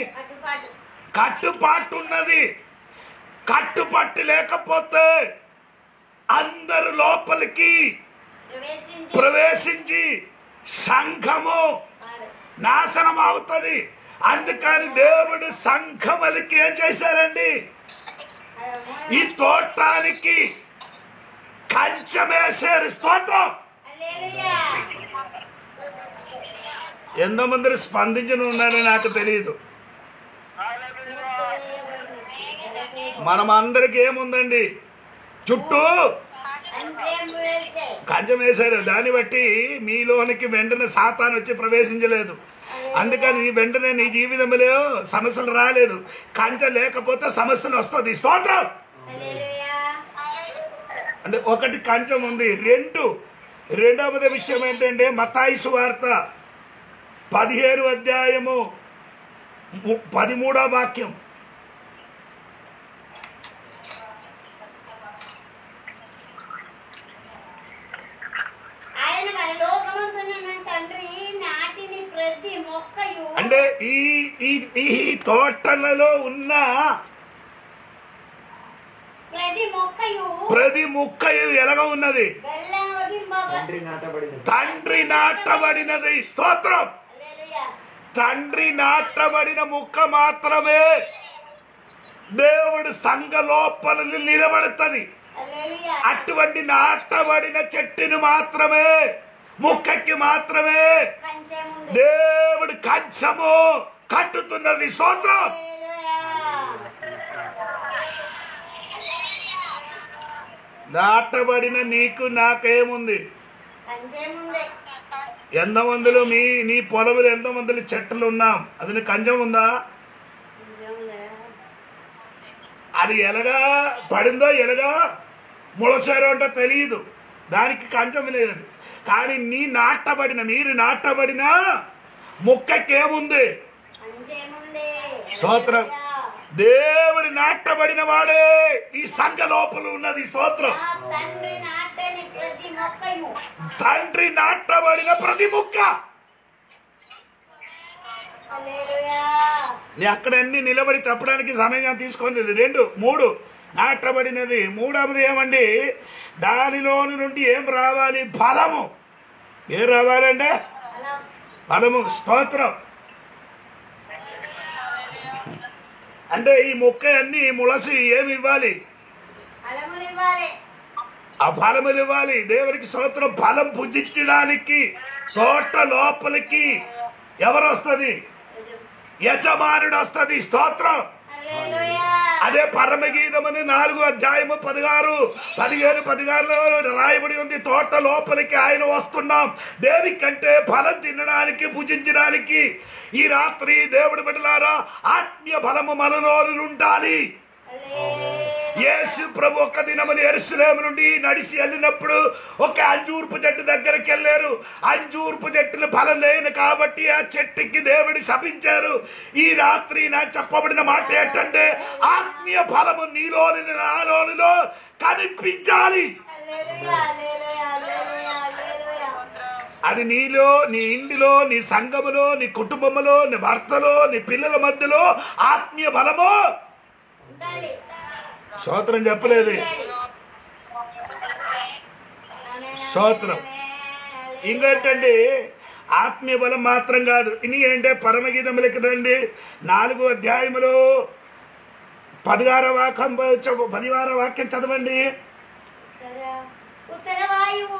Speaker 4: కట్టుపాటు
Speaker 1: ఉన్నది కట్టుపట్టు లేకపోతే అందరు లోపలికి
Speaker 4: ప్రవేశించి
Speaker 1: సంఘము నాశనం అవుతుంది. అందుకని దేవుడు సంఘములకి ఏం చేశారండి? ఈ తోటానికి కంచమేశారు స్తోత్రం.
Speaker 4: ఎంతో
Speaker 1: మంది స్పందించిన ఉన్నారో నాకు తెలియదు. మనం అందరికి ఏముందండి? చుట్టూ కంచం వేశారు. దాన్ని బట్టి మీలోనికి వెంటనే సాతాను వచ్చి ప్రవేశించలేదు. అందుకని నీ వెంటనే నీ జీవితంలో సమస్యలు రాలేదు. కంచె లేకపోతే సమస్యలు వస్తుంది. స్తోత్రం! అంటే ఒకటి కంచం ఉంది. రెండు. రెండవది విషయం ఏంటంటే మతాయి సువార్త పదిహేను అధ్యాయము పదిమూడవ వాక్యం.
Speaker 4: ఆయన లోకమందున్న తండ్రి నాటిని ప్రతి మొక్కయు
Speaker 1: అంటే ఈ ఈ ఈ తోటలలో ఉన్న
Speaker 4: ప్రతి మొక్కయు
Speaker 1: ప్రతి ముక్కయు ఎలాగ ఉన్నది?
Speaker 5: తండ్రి
Speaker 1: నాటబడినది. స్తోత్రం.
Speaker 4: హల్లెలూయా.
Speaker 1: తండ్రి నాటబడిన ముక్క మాత్రమే దేవుడు సంఘ లోపల నిలబడుతుంది. అటువంటి నాటబడిన చెట్టును మాత్రమే ముక్కకి మాత్రమే దేవుడు కంచము కట్టుతున్నది.
Speaker 4: హల్లెలూయా
Speaker 1: నాటబడిన నీకు నాకేముంది?
Speaker 4: కంచెముంది
Speaker 1: ఎంతమందిలో మీ నీ పొలములు ఎంతమందిలో చెట్లు ఉన్నాం అది నీ కంచం ఉందా? అది ఎలాగా పడిందో ఎలాగా? ముളచారో అంటే తెలియదు దానికి కంచం లేదు కానీ నీ నాటబడిన మీరు నాటబడిన ముక్కకేముంది? స్తోత్రం. దేవుడి నాటబడిన వాడే. ఈ సంఘ లోపల ఉన్నది స్తోత్రం.
Speaker 4: తండ్రి
Speaker 1: నాటబడిన ప్రతి ముక్క. నీ అక్కడ అన్ని నిలబడి చెప్పడానికి సమయం తీసుకోండి. రెండు మూడు. నాటబడినది. మూడవది ఏమండి? దానిలోని నుండి ఏం రావాలి? ఫలము ఏం రావాలంటే ఫలము స్తోత్రం. అంటే ఈ మొక్క అన్ని ములసి ఏమి ఇవ్వాలి? ఆ ఫలములు ఇవ్వాలి దేవునికి స్తోత్రం. ఫలం భుజించడానికి తోట లోపలికి ఎవరు వస్తుంది యజమానుడు వస్తుంది స్తోత్రం. అదే పరమగీతమని నాలుగు అధ్యాయము పదిగారు పదిహేను పదిహారులో రాయబడి ఉంది. తోట లోపలికి ఆయన వస్తున్నాం. దేనికంటే ఫలం తినడానికి భుజించడానికి ఈ రాత్రి దేవుడి బిడ్డలారా ఆత్మీయ ఫలము మనలో ఉండాలి యేసు ప్రభు ఒక్క దినమని ఎరుసలేము నుండి నడిచి వెళ్ళినప్పుడు ఒక అంజూర్పు చెట్టు దగ్గరికి వెళ్ళారు. అంజూర్పు చెట్టులు ఫలం లేని కాబట్టి ఆ చెట్టుకి దేవుడి శపించారు. ఈ రాత్రి నా చెప్పబడిన మాట ఏంటంటే ఆత్మీయ ఫలము నీలోని నాలోనిలో కనిపించాలి. అది నీలో నీ ఇంటిలో నీ సంఘములో నీ కుటుంబములో నీ భర్తలో నీ పిల్లల మధ్యలో ఆత్మీయ బలము స్తోత్రం చెప్పలేదు. స్తోత్రం. ఇంకేంటండి? ఆత్మీయ బలం మాత్రం కాదు. ఇని ఏంటంటే పరమగీతములకి రండి నాలుగు అధ్యాయములు పదిహార వాక్యం చ- వాక్యం చదవండి.
Speaker 4: వాయువు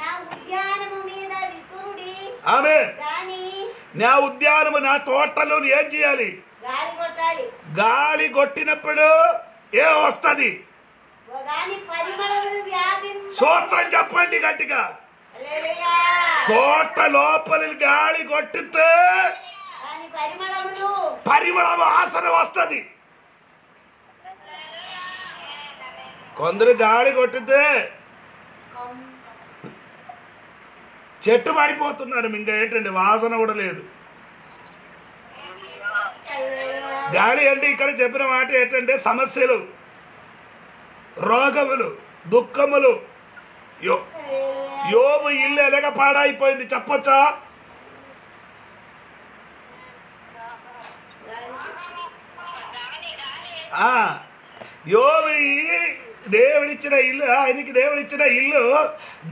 Speaker 4: నా ఉద్యానము
Speaker 1: ఆమె! నా ఉద్యానము నా తోటలో ఏం చేయాలి?
Speaker 4: గాలి
Speaker 1: కొట్టినప్పుడు ఏ వస్తది? సూత్రం చెప్పండి గట్టిగా. తోట లోపలి గాలి కొట్టితే
Speaker 4: దాని పరిమళములు.
Speaker 1: పరిమళ వాసన వస్తది. కొందరు గాలి కొట్టితే
Speaker 4: కం-
Speaker 1: చెట్టు పడిపోతున్నారు ఇంకా ఏంటండి? వాసన కూడా లేదు. గాలి అంటే ఇక్కడ చెప్పిన మాట ఏంటంటే సమస్యలు రోగములు దుఃఖములు యో యోబు ఇల్లు ఎలాగ పాడైపోయింది చెప్పొచ్చా? ఆ దేవుడిచ్చిన ఇల్లు ఆయనకి దేవుడిచ్చిన ఇల్లు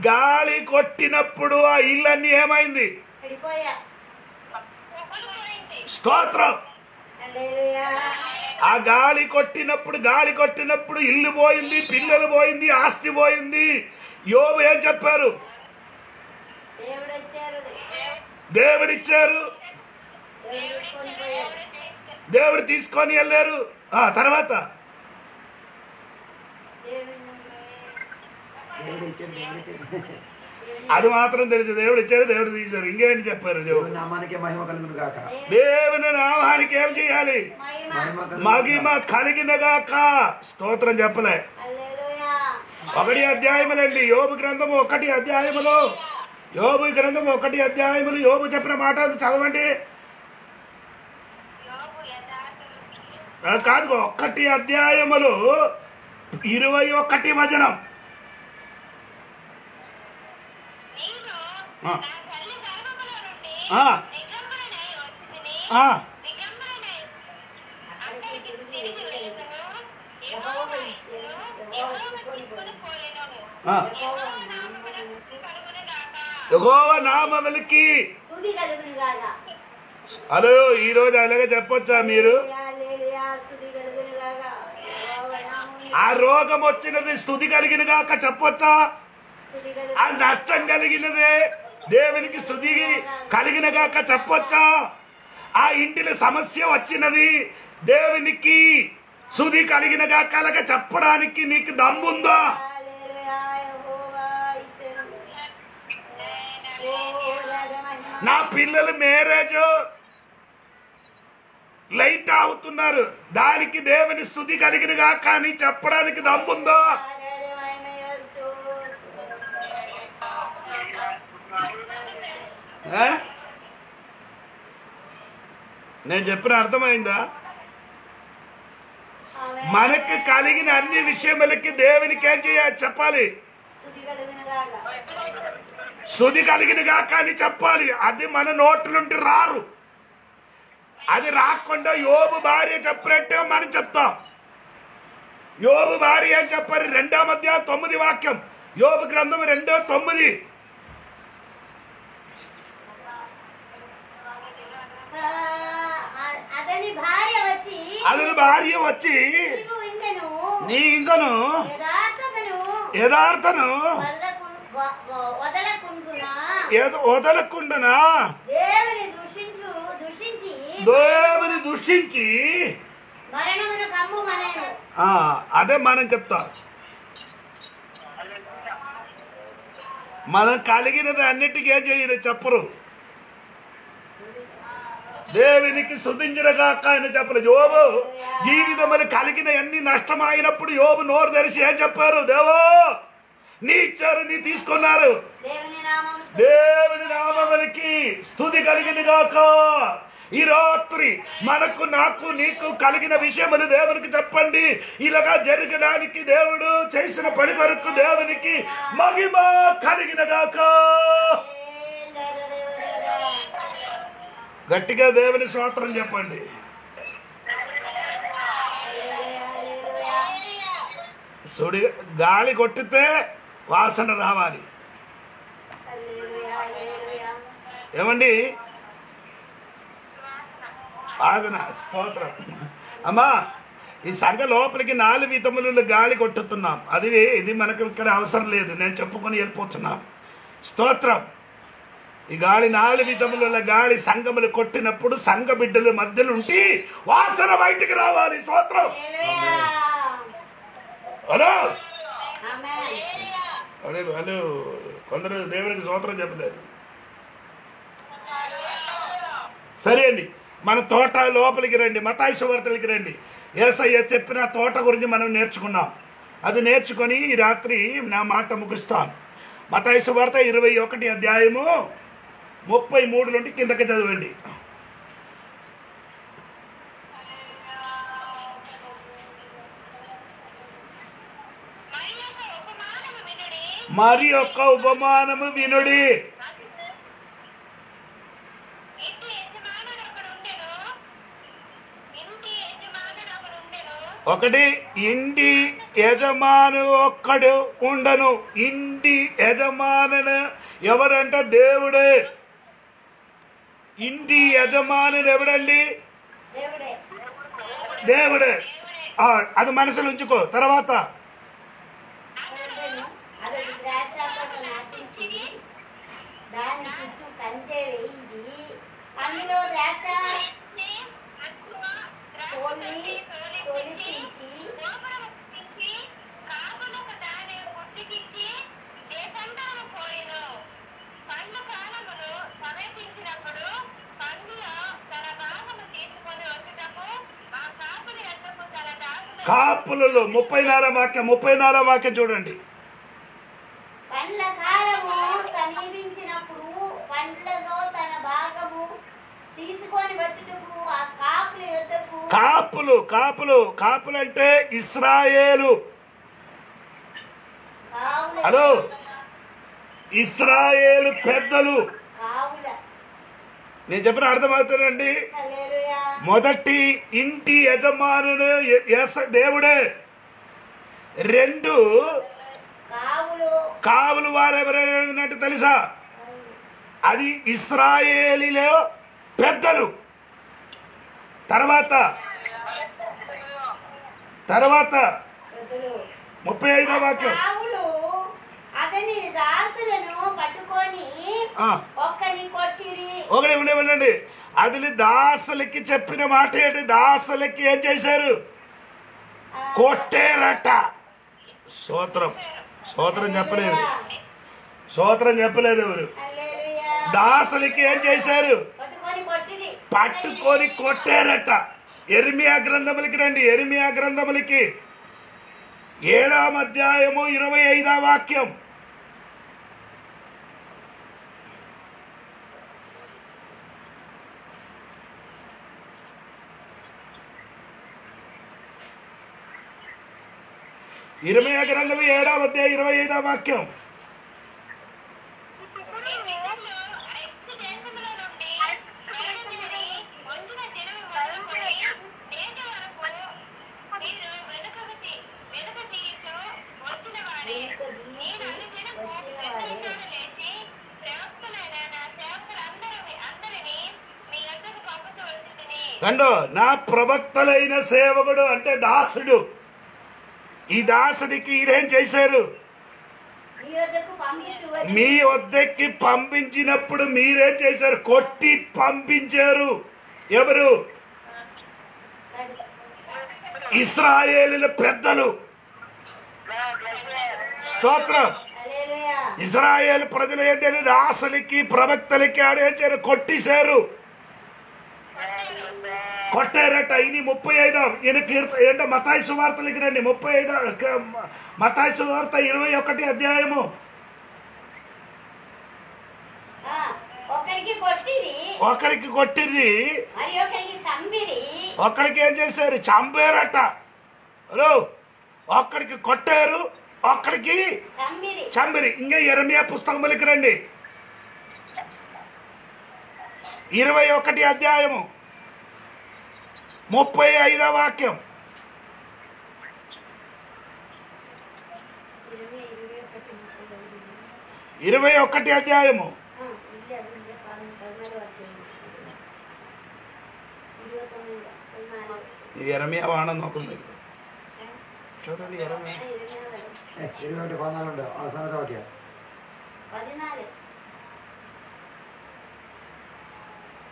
Speaker 1: గాలి కొట్టినప్పుడు ఆ ఇల్లు అన్ని ఏమైంది స్తోత్రం. ఆ గాలి కొట్టినప్పుడు గాలి కొట్టినప్పుడు ఇల్లు పోయింది పిల్లలు పోయింది ఆస్తి పోయింది. యోబు ఏం చెప్పారు? దేవుడిచ్చారు.
Speaker 4: దేవుడు తీసుకొని
Speaker 1: వెళ్ళారు. ఆ తర్వాత
Speaker 4: దేవుడు
Speaker 5: దేవుడు ఇచ్చాడు దేవుడు ఇచ్చాడు
Speaker 1: అది మాత్రం తెలుసు. దేవుడు ఇచ్చాడు దేవుడు తీశారు ఇంకేంటి చెప్పారు
Speaker 5: దేవుని
Speaker 1: దేవుడు
Speaker 5: నామానికే మహిమ కలుగును గాక.
Speaker 1: దేవుని నామానికి ఏం చేయాలి?
Speaker 4: మహిమ
Speaker 5: మహిమ కలుగును
Speaker 1: కలిగినగాక స్తోత్రం చెప్పలే.
Speaker 4: హల్లెలూయా.
Speaker 1: ఒకటి అధ్యాయములండి. యోబు గ్రంథము ఒకటి అధ్యాయములు. యోబు గ్రంథము ఒకటి అధ్యాయములు. యోబు చెప్పిన మాట చదవండి. కాదు ఒక్కటి అధ్యాయములు. ఇరవై ఒకటి వచనం
Speaker 3: నీవు
Speaker 1: ఆ.
Speaker 3: నా తల్లి గర్భములో నుండి
Speaker 1: ఆ.
Speaker 3: నిగంబులనై వచ్చితిని.
Speaker 1: ఆ.
Speaker 3: నిగంబులనై అక్కడికి తిరిగి వెళ్ళుదును. యెహోవా ఇచ్చును, యెహోవా తీసుకొని పోయెను.
Speaker 1: ఆ.
Speaker 3: యెహోవా నామమునకు కలుగును గాక.
Speaker 1: యెహోవా నామములకి
Speaker 4: స్తుతి నామ వెలికి
Speaker 1: హలో ఈ రోజు అలాగే చెప్పొచ్చా మీరు? ఆ రోగం వచ్చినది స్థుతి కలిగిన గాక చెప్పొచ్చా? ఆ నష్టం కలిగినదే. దేవునికి శృతి కలిగిన గాక చెప్పొచ్చా? ఆ ఇంటిలో సమస్య వచ్చినది దేవునికి శుద్ధి కలిగిన గాక చెప్పడానికి నీకు దమ్ముందా? నా పిల్లలు మ్యారేజ్ లైట్ అవుతున్నారు. దానికి దేవుని స్థుతి కలిగిన గాక చెప్పడానికి దమ్ముందా? నేను చెప్పిన అర్థమైందా. మనకు కలిగిన అన్ని విషయములకి దేవునికి ఏం చేయాలి చెప్పాలి?
Speaker 4: స్తుతి కలుగును గాక.
Speaker 1: శుద్ధి కలిగిన గాక అని చెప్పాలి. అది మన నోట్ల నుండి రారు. అది రాకుండా యోబు భార్య చెప్పినట్టే మనం చెప్తాం. యోబు భార్య అని చెప్పారు రెండో మధ్య తొమ్మిది వాక్యం. యోబు గ్రంథం రెండో తొమ్మిది
Speaker 4: ఆ, అ- అతని భార్య వచ్చి
Speaker 1: నీ ఇంకను. యథార్థను?
Speaker 4: వదలకుండునా? దేవుని దూషించు
Speaker 1: దృష్టించి అదే మనం చెప్తాం. మనం కలిగినది అన్నిటికీ ఏం చేయరు చెప్పరు. దేవునికి శుద్ధించరగాక అని చెప్పరు యోబు జీవితములు కలిగిన ఎన్ని నష్టమైనప్పుడు యోబు నోరు తెరిచి ఏం చెప్పారు? దేవో నీ ఇచ్చారు నీ తీసుకున్నారు.
Speaker 4: దేవుని నామం
Speaker 1: దేవుని నామములకి స్థుతి కలిగిన గాక. ఈ రాత్రి మనకు నాకు నీకు కలిగిన విషయములు దేవునికి చెప్పండి. ఇలాగా జరగడానికి దేవుడు చేసిన పని వరకు దేవునికి మహిమ కలిగిన గాక. గట్టిగా దేవుని స్తోత్రం చెప్పండి. సుడి గాలి కొట్టితే వాసన రావాలి. ఏమండి? వాసన స్తోత్రం. అమ్మా ఈ సంఘ లోపలికి నాలుగు విధములు గాలి కొట్టుతున్నాం. అది ఇది మనకు ఇక్కడ అవసరం లేదు. నేను చెప్పుకొని వెళ్ళిపోతున్నాం. స్తోత్రం. ఈ గాలి నాలుగు విధముల గాలి సంగములు కొట్టినప్పుడు సంఘ బిడ్డల మధ్యలో ఉండి వాసన బయటికి రావాలి. స్తోత్రం. హలో? Hello hello. కొందరు దేవునికి స్తోత్రం చెప్పలేదు. సరే అండి. మన తోట లోపలికి రండి. మతాయి సువార్తలకి రండి. ఏసయ్య చెప్పిన తోట గురించి మనం నేర్చుకున్నాం. అది నేర్చుకొని ఈ రాత్రి నా మాట ముగిస్తాను మతాయి సువార్త ఇరవై ఒకటి అధ్యాయము ముప్పై మూడు నుండి కిందకి చదవండి.
Speaker 3: మరి యొక్క ఉపమానము వినుడి.
Speaker 1: ఒకటి ఇంటి యజమాను ఒక్కడు ఉండను. ఇంటి యజమానుడు ఎవరంట దేవుడే? ఇంటి యజమానుడు ఎవడండి?
Speaker 4: దేవుడే.
Speaker 1: దేవుడే. ఆ, అది మనసులో ఉంచుకో. తర్వాత?
Speaker 3: సమీపించినప్పుడు పండులో తన భాగము తీసుకొని వచ్చుటకు ఆ తన దాసులు
Speaker 1: కాపులలో ముప్పై నాలుగు వాక్యం ముప్పై నాలుగు వాక్యం చూడండి.
Speaker 4: పండ్ల కాలము సమీపించినప్పుడు పండ్లతో తన భాగము తీసుకొని వచ్చుటకు ఆ కాపుల యొద్దకు
Speaker 1: కాపులు కాపులు కాపులు అంటే ఇస్రాయేలు హలో? ఇస్రాయేలు పెద్దలు. నేను చెప్పిన అర్థమవుతుందండి?
Speaker 4: హల్లెలూయా.
Speaker 1: మొదటి ఇంటి యజమానుడు దేవుడే. రెండు
Speaker 4: కావులు.
Speaker 1: వారు ఎవరైనట్టు తెలుసా? అది ఇస్రాయేలీలో పెద్దలు. తర్వాత? తర్వాత? ముప్పై ఐదో వాక్యం.
Speaker 4: అతని దాసులను పట్టుకొని ఒక్కని కొట్టిరి.
Speaker 1: ఒకటి ఉండే ఉండండి అది దాసులకి చెప్పిన మాట ఏంటి? దాసులకి ఏం చేశారు? కొట్టేరట. సూత్రం. సూత్రం చెప్పలేదు. సూత్రం చెప్పలేదు ఎవరు? దాసులకి ఏం చేశారు?
Speaker 4: పట్టుకొని కొట్టిరి.
Speaker 1: పట్టుకొని కొట్టారట. ఎరిమియా గ్రంథములకి రండి. ఎరిమియా గ్రంథములకి ఏడాం అధ్యాయము ఇరవై ఐదా వాక్యం ఇరవై గ్రంథము ఏడాం అధ్యాయం ఇరవై ఐదా వాక్యం
Speaker 3: ఈ విధంలో ఐదు దేశముల నుండి ఏడుగురిని వంచిన దినము మొదలుకొని నేటి వరకు మీరు వెనుకకు తీ- వెనుక తీయుచు వచ్చిన వారే. నేను అనుదినము పెద్దలతోను లేచి ప్రవక్తలైన ఇరమయ గ్రంథము ఏడవ అధ్యాయ ఇరవై ఐదవ వాక్యం.
Speaker 1: కండో నా ప్రవక్తలైన సేవకుడు అంటే దాసుడు. ఈ దాసునికి ఈడేం చేశారు?
Speaker 4: మీ వద్దకి
Speaker 1: పంపించినప్పుడు మీరేం చేశారు? కొట్టి పంపించారు. ఎవరు? ఇస్రాయేలీల పెద్దలు. స్తోత్రం. ఇజ్రాయేల్ ప్రజలు ఏంటంటే దాసులకి ప్రవక్తలకి ఆడేశారు కొట్టేశారు. కొట్టారట ఇది ముప్పై ఐదో. ఈయన కీర్త ఏంటో మతాయి సువార్తలకి రండి. ముప్పై ఐదో మతాయి సువార్త ఇరవై ఒకటి అధ్యాయము.
Speaker 4: ఒకరికి
Speaker 1: కొట్టింది
Speaker 4: ఒకరికి
Speaker 1: ఏం చేశారు? చంపారట. హలో ఒక్కడికి కొట్టారు ఒక్కడికి
Speaker 4: చంపిరి.
Speaker 1: ఇంకా ఎరమియా పుస్తకములకి రండి. ఇరవై ఒకటి అధ్యాయము. ముప్పై ఐదో వాక్యం
Speaker 4: ఇరవై ఇరవై ఒకటి ముప్పై ఐదు.
Speaker 1: ఇరవై ఒకటి అధ్యాయము
Speaker 4: ఆ, ఇది అది ఇది పదమూడు పద్నాలుగు అధ్యాయం. ఇరవై తొమ్మిది పద్నాలుగు.
Speaker 1: ఈ ఎరమియా వాడని ఒకరి చూడండి ఎరమియా
Speaker 4: ఆ, ఇరవై నాలుగు.
Speaker 5: ఇరవై ఒకటి పద్నాలుగు ఉండవు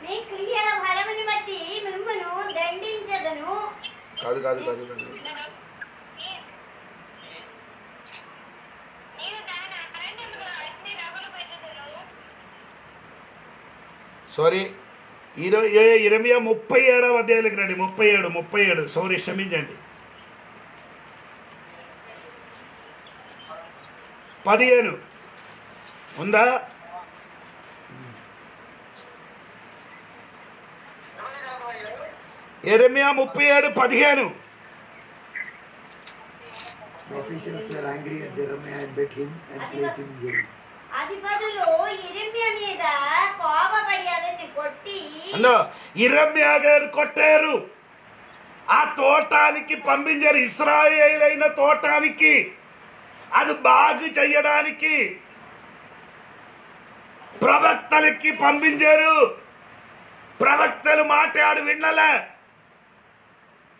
Speaker 4: మీ క్రియల ఫలముని బట్టి మిమ్మను దండించదను.
Speaker 1: కాదు కాదు కాదు. సారీ ఇరవై ఇరవై ముప్పై ఏడవ అధ్యాయులకి రండి. ముప్పై ఏడు ముప్పై ఏడు. సారీ క్షమించండి. పదిహేను. ఉందా? ఎరమియా ముప్పై ఏడు పదిహేను.
Speaker 5: The officials were angry at Jeremiah and beat him and placed him in jail.
Speaker 4: అధిపతులు ఇరిమ్య మీద కోపపడి అతన్ని కొట్టి
Speaker 1: అన్నో ఇరమ్యా గారు కొట్టారు. ఆ తోటానికి పంపించారు ఇస్రాయేల్ అయిన తోటానికి. అది బాగు చెయ్యడానికి ప్రవక్తలకి పంపించారు. ప్రవక్తలు మాట్లాడు వినలే.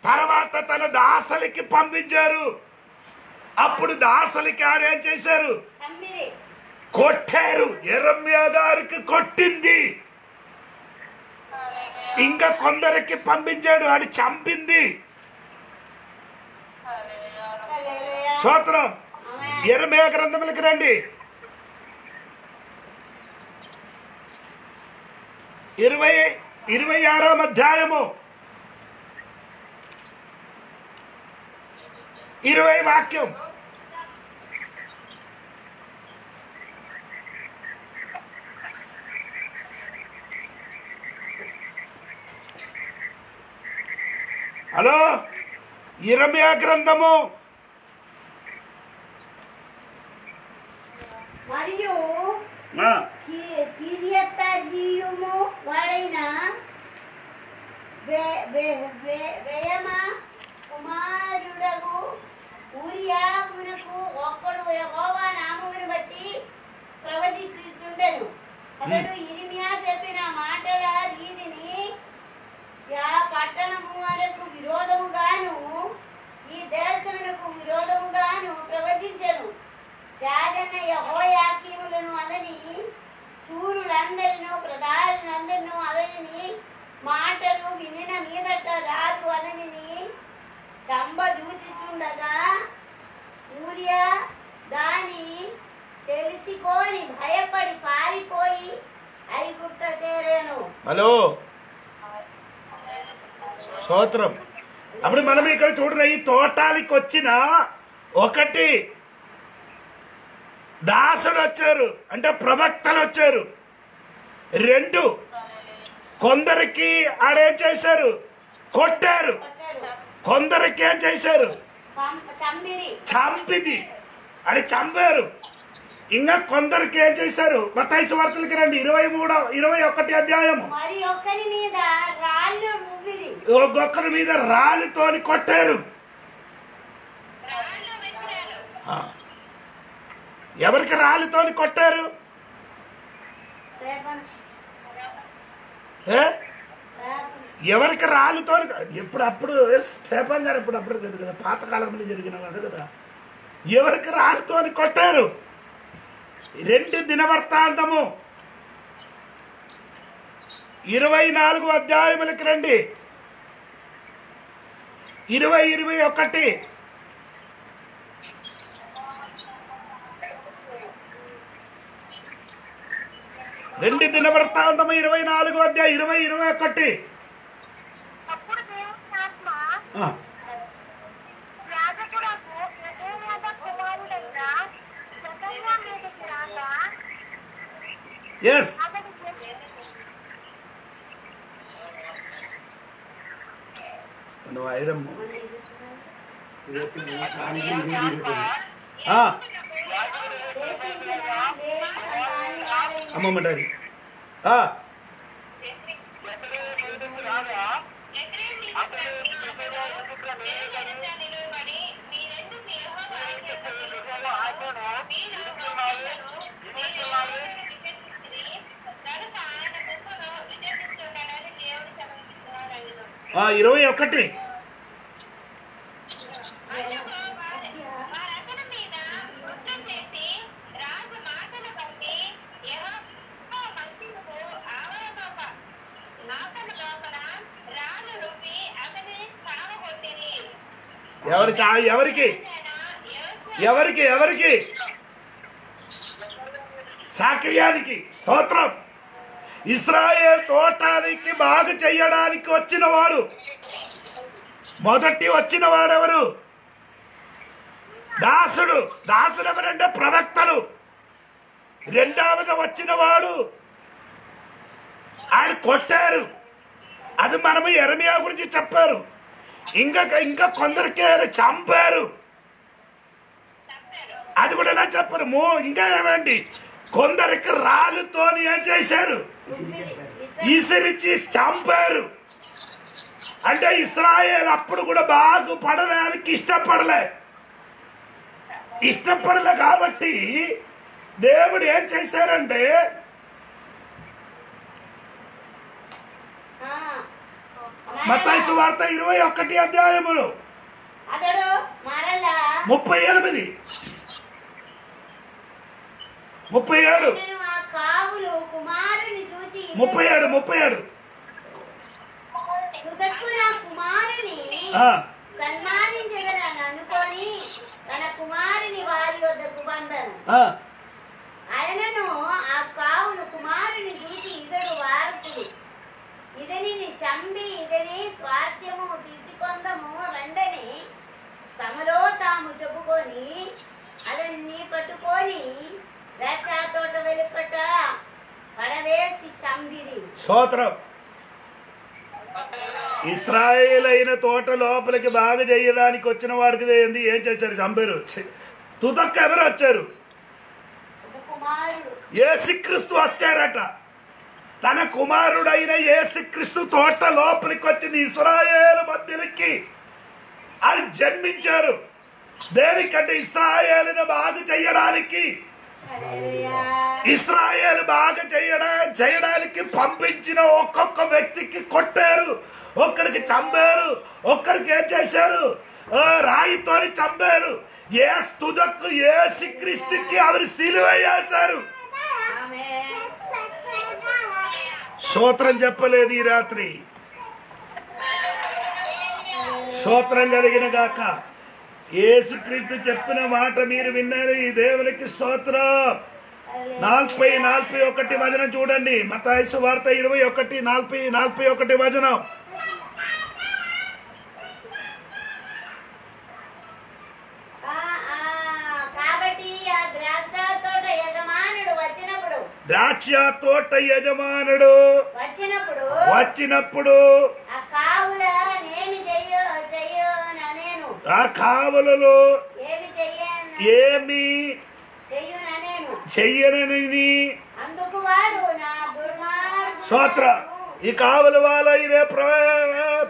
Speaker 1: తర్వాత తన దాసలికి పంపించారు. అప్పుడు దాసలికి ఆడేం చేశారు? కొట్టారు. ఎరమ్యా గారికి కొట్టింది. ఇంకా కొందరికి పంపించాడు. ఆడు చంపింది.
Speaker 4: ఆమేన్.
Speaker 1: ఎరమయ గ్రంథములకి రండి. ఇరవై ఇరవై ఆరో అధ్యాయము. ఇరవై వాక్యం హలో ఇరవై గ్రంథము
Speaker 4: మరియు
Speaker 1: ఆ,
Speaker 4: కి- కిరియతజీయుము వాడైన వే- వే- వే- వేయమ కుమారుడగు ఊరియామునకు ఒక్కడు యెహోవా నామమును బట్టి ప్రవచించుచుండెను అతడు ఇరిమియా చెప్పిన మాటల రీతిని యా పట్టణము వరకు విరోధముగాను ఈ దేశమునకు విరోధముగాను ప్రవచించెను రాజన్న యహోయాకీములను అదని శూరులందరినూ ప్రధానులందరినూ అతనిని మాటలు వినిన మీదట రాజు అతనిని చంబదూచుచుండగా ఊరియా దాని తెలిసికోని భయపడి పారిపోయి ఐగుప్త చేరాను
Speaker 1: హలో స్తోత్రం అప్పుడు మనం ఇక్కడ చూడరా ఈ తోటానికి వచ్చిన ఒకటి దాసుడు వచ్చారు అంటే ప్రవక్తలు వచ్చారు. రెండు కొందరికి ఆడేం చేశారు కొట్టారు. కొందరికి ఏం చేశారు? చంపిది. అది చంపారు. ఇంకా కొందరికి ఏం చేశారు? మతాయి వార్తలకి రండి. ఇరవై మూడో ఇరవై ఒకటి అధ్యాయము.
Speaker 4: ఒకరి మీద రాళ్ళు రువ్విరి
Speaker 1: ఒక్కొక్కరి మీద రాలితోని కొట్టారు. రాలితోని కొట్టారు? ఎవరికి రాళ్ళతోని ఇప్పుడు అప్పుడు స్టేఫన్ గారు ఇప్పుడు అప్పుడు కదా కదా పాతకాలంలో జరిగిన కదా కదా. ఎవరికి రాళ్ళతోని కొట్టారు? రెండు దినవర్తాంతము ఇరవై నాలుగు అధ్యాయములకి రండి. ఇరవై ఇరవై ఒకటి. రెండు దినవృత్తాంతము ఇరవై నాలుగు అధ్యాయం ఇరవై ఇరవై ఒకటి. ఎస్ నువ్వు ఐరమ్మ
Speaker 3: సమర్పిస్తున్నాడు
Speaker 1: ఆ, ఇరవై ఒకటి
Speaker 3: అందుకు వారతని మీద కుట్ర చేసి రాజు మాటను బట్టి యెహోవా మందిరపు ఆవరణోప ఆవరణ లోపల రాళ్ళు రువ్వి అతని సావగొట్టిరి.
Speaker 1: ఎవరి ఎవరికి? ఎవరికి ఎవరికి? సాక్రియానికి స్తోత్రం. ఇస్రాయేల్ తోటానికి బాగు చెయ్యడానికి వచ్చిన వాడు మొదటి వచ్చిన వాడెవరు దాసుడు. దాసుడు ఎవరంటే ప్రవక్తలు. రెండవది వచ్చిన వాడు ఆయన కొట్టారు. అది మనము ఎరమియా గురించి చెప్పారు. ఇంకా ఇంకా కొందరికి చంపారు. అది కూడా నా చెప్పరు? మో ఇంకా ఏమండి? కొందరికి రాళ్ళుతోని ఏం చేశారు? ఈసరిచి చంపారు. అంటే ఇస్రాయేల్ అప్పుడు కూడా బాగు పడడానికి ఇష్టపడలే. ఇష్టపడలే కాబట్టి దేవుడు ఏం చేశారంటే మత్తయి వార్త ఇరవై ఒకటి అధ్యాయములు. ముప్పై ఎనిమిది. ముప్పై ఏడు. ముప్పై ఏడు ముప్పై ఏడు.
Speaker 4: అనుకొని తన కుమారుని వారి వద్దకు పంపాను
Speaker 1: ఆ,
Speaker 4: ఆయనను ఆ కావులు కుమారుని చూచి ఇతడు వారసుడు. ఇతనిని చంపి ఇతని స్వాస్థ్యము తీసుకొందము రండని తమలో తాము చెప్పుకొని అతన్ని పట్టుకొని ద్రాక్ష తోట వెలుపట పడవేసి చంపిరి.
Speaker 1: స్తోత్రం ఇస్రాయేల్ అయిన తోట లోపలికి బాగా చేయడానికి వచ్చిన వాడికి ఏంది? ఏం చేశారు? చంపారు. ఛీ, తుదక్క ఎవరు వచ్చారు?
Speaker 4: కుమారుడు
Speaker 1: ఏసుక్రీస్తు వచ్చారట. తన కుమారుడైన ఏసుక్రీస్తు తోట లోపలికి వచ్చింది ఇస్రాయేల్ మధ్యలకి. అని జన్మించారు. దేనికంటే ఇస్రాయేలును బాగు చేయడానికి. ఇస్రాయేల్ బాగా చేయడా చేయడానికి పంపించిన ఒక్కొక్క వ్యక్తికి కొట్టారు. ఒక్కడికి చంపారు. ఒక్కడికి ఏం చేశారు? ఆ, రాయితోని చంపారు. ఏ స్తుదక్కు ఏ క్రీస్తుకి ఆవిడ సిలువ వేశారు. సూత్రం చెప్పలేదు ఈ రాత్రి. సూత్రం కలిగిన గాక. యేసుక్రీస్తు చెప్పిన మాట మీరు విన్నారు ఈ దేవునికి స్తోత్రం. నలభై నలభై ఒకటి వచనం చూడండి. మతాయసు వార్త ఇరవై ఒకటి నలభై నలభై ఒకటి వచనం
Speaker 4: ఆ, ఆ, కాబట్టి ఆ ద్రాక్ష తోట యజమానుడు వచ్చినప్పుడు
Speaker 1: ద్రాక్ష తోట యజమానుడు
Speaker 4: వచ్చినప్పుడు ఆ
Speaker 1: కావలలో
Speaker 4: ఏమి చెయ్యను?
Speaker 1: ఏమి
Speaker 4: చెయ్యున నేను
Speaker 1: చెయ్యనని స్తోత్ర. ఈ కావల వాళ్ళ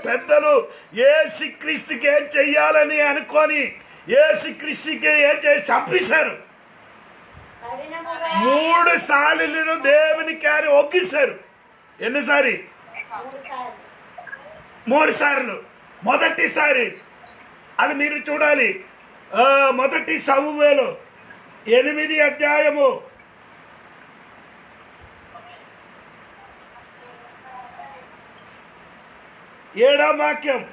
Speaker 1: పెద్దలు ఏ క్రీస్తుకి ఏం చెయ్యాలని అనుకొని ఏ క్రీస్తుకి ఏం చేసి చంపేశారు. మూడు సార్లు దేవుని క్యారీ ఒగ్గిశారు ఎన్నిసారి? మూడు సార్లు. మొదటిసారి. అది మీరు చూడాలి. మొదటి సమూహేలు ఎనిమిది అధ్యాయము. ఏడా వాక్యం.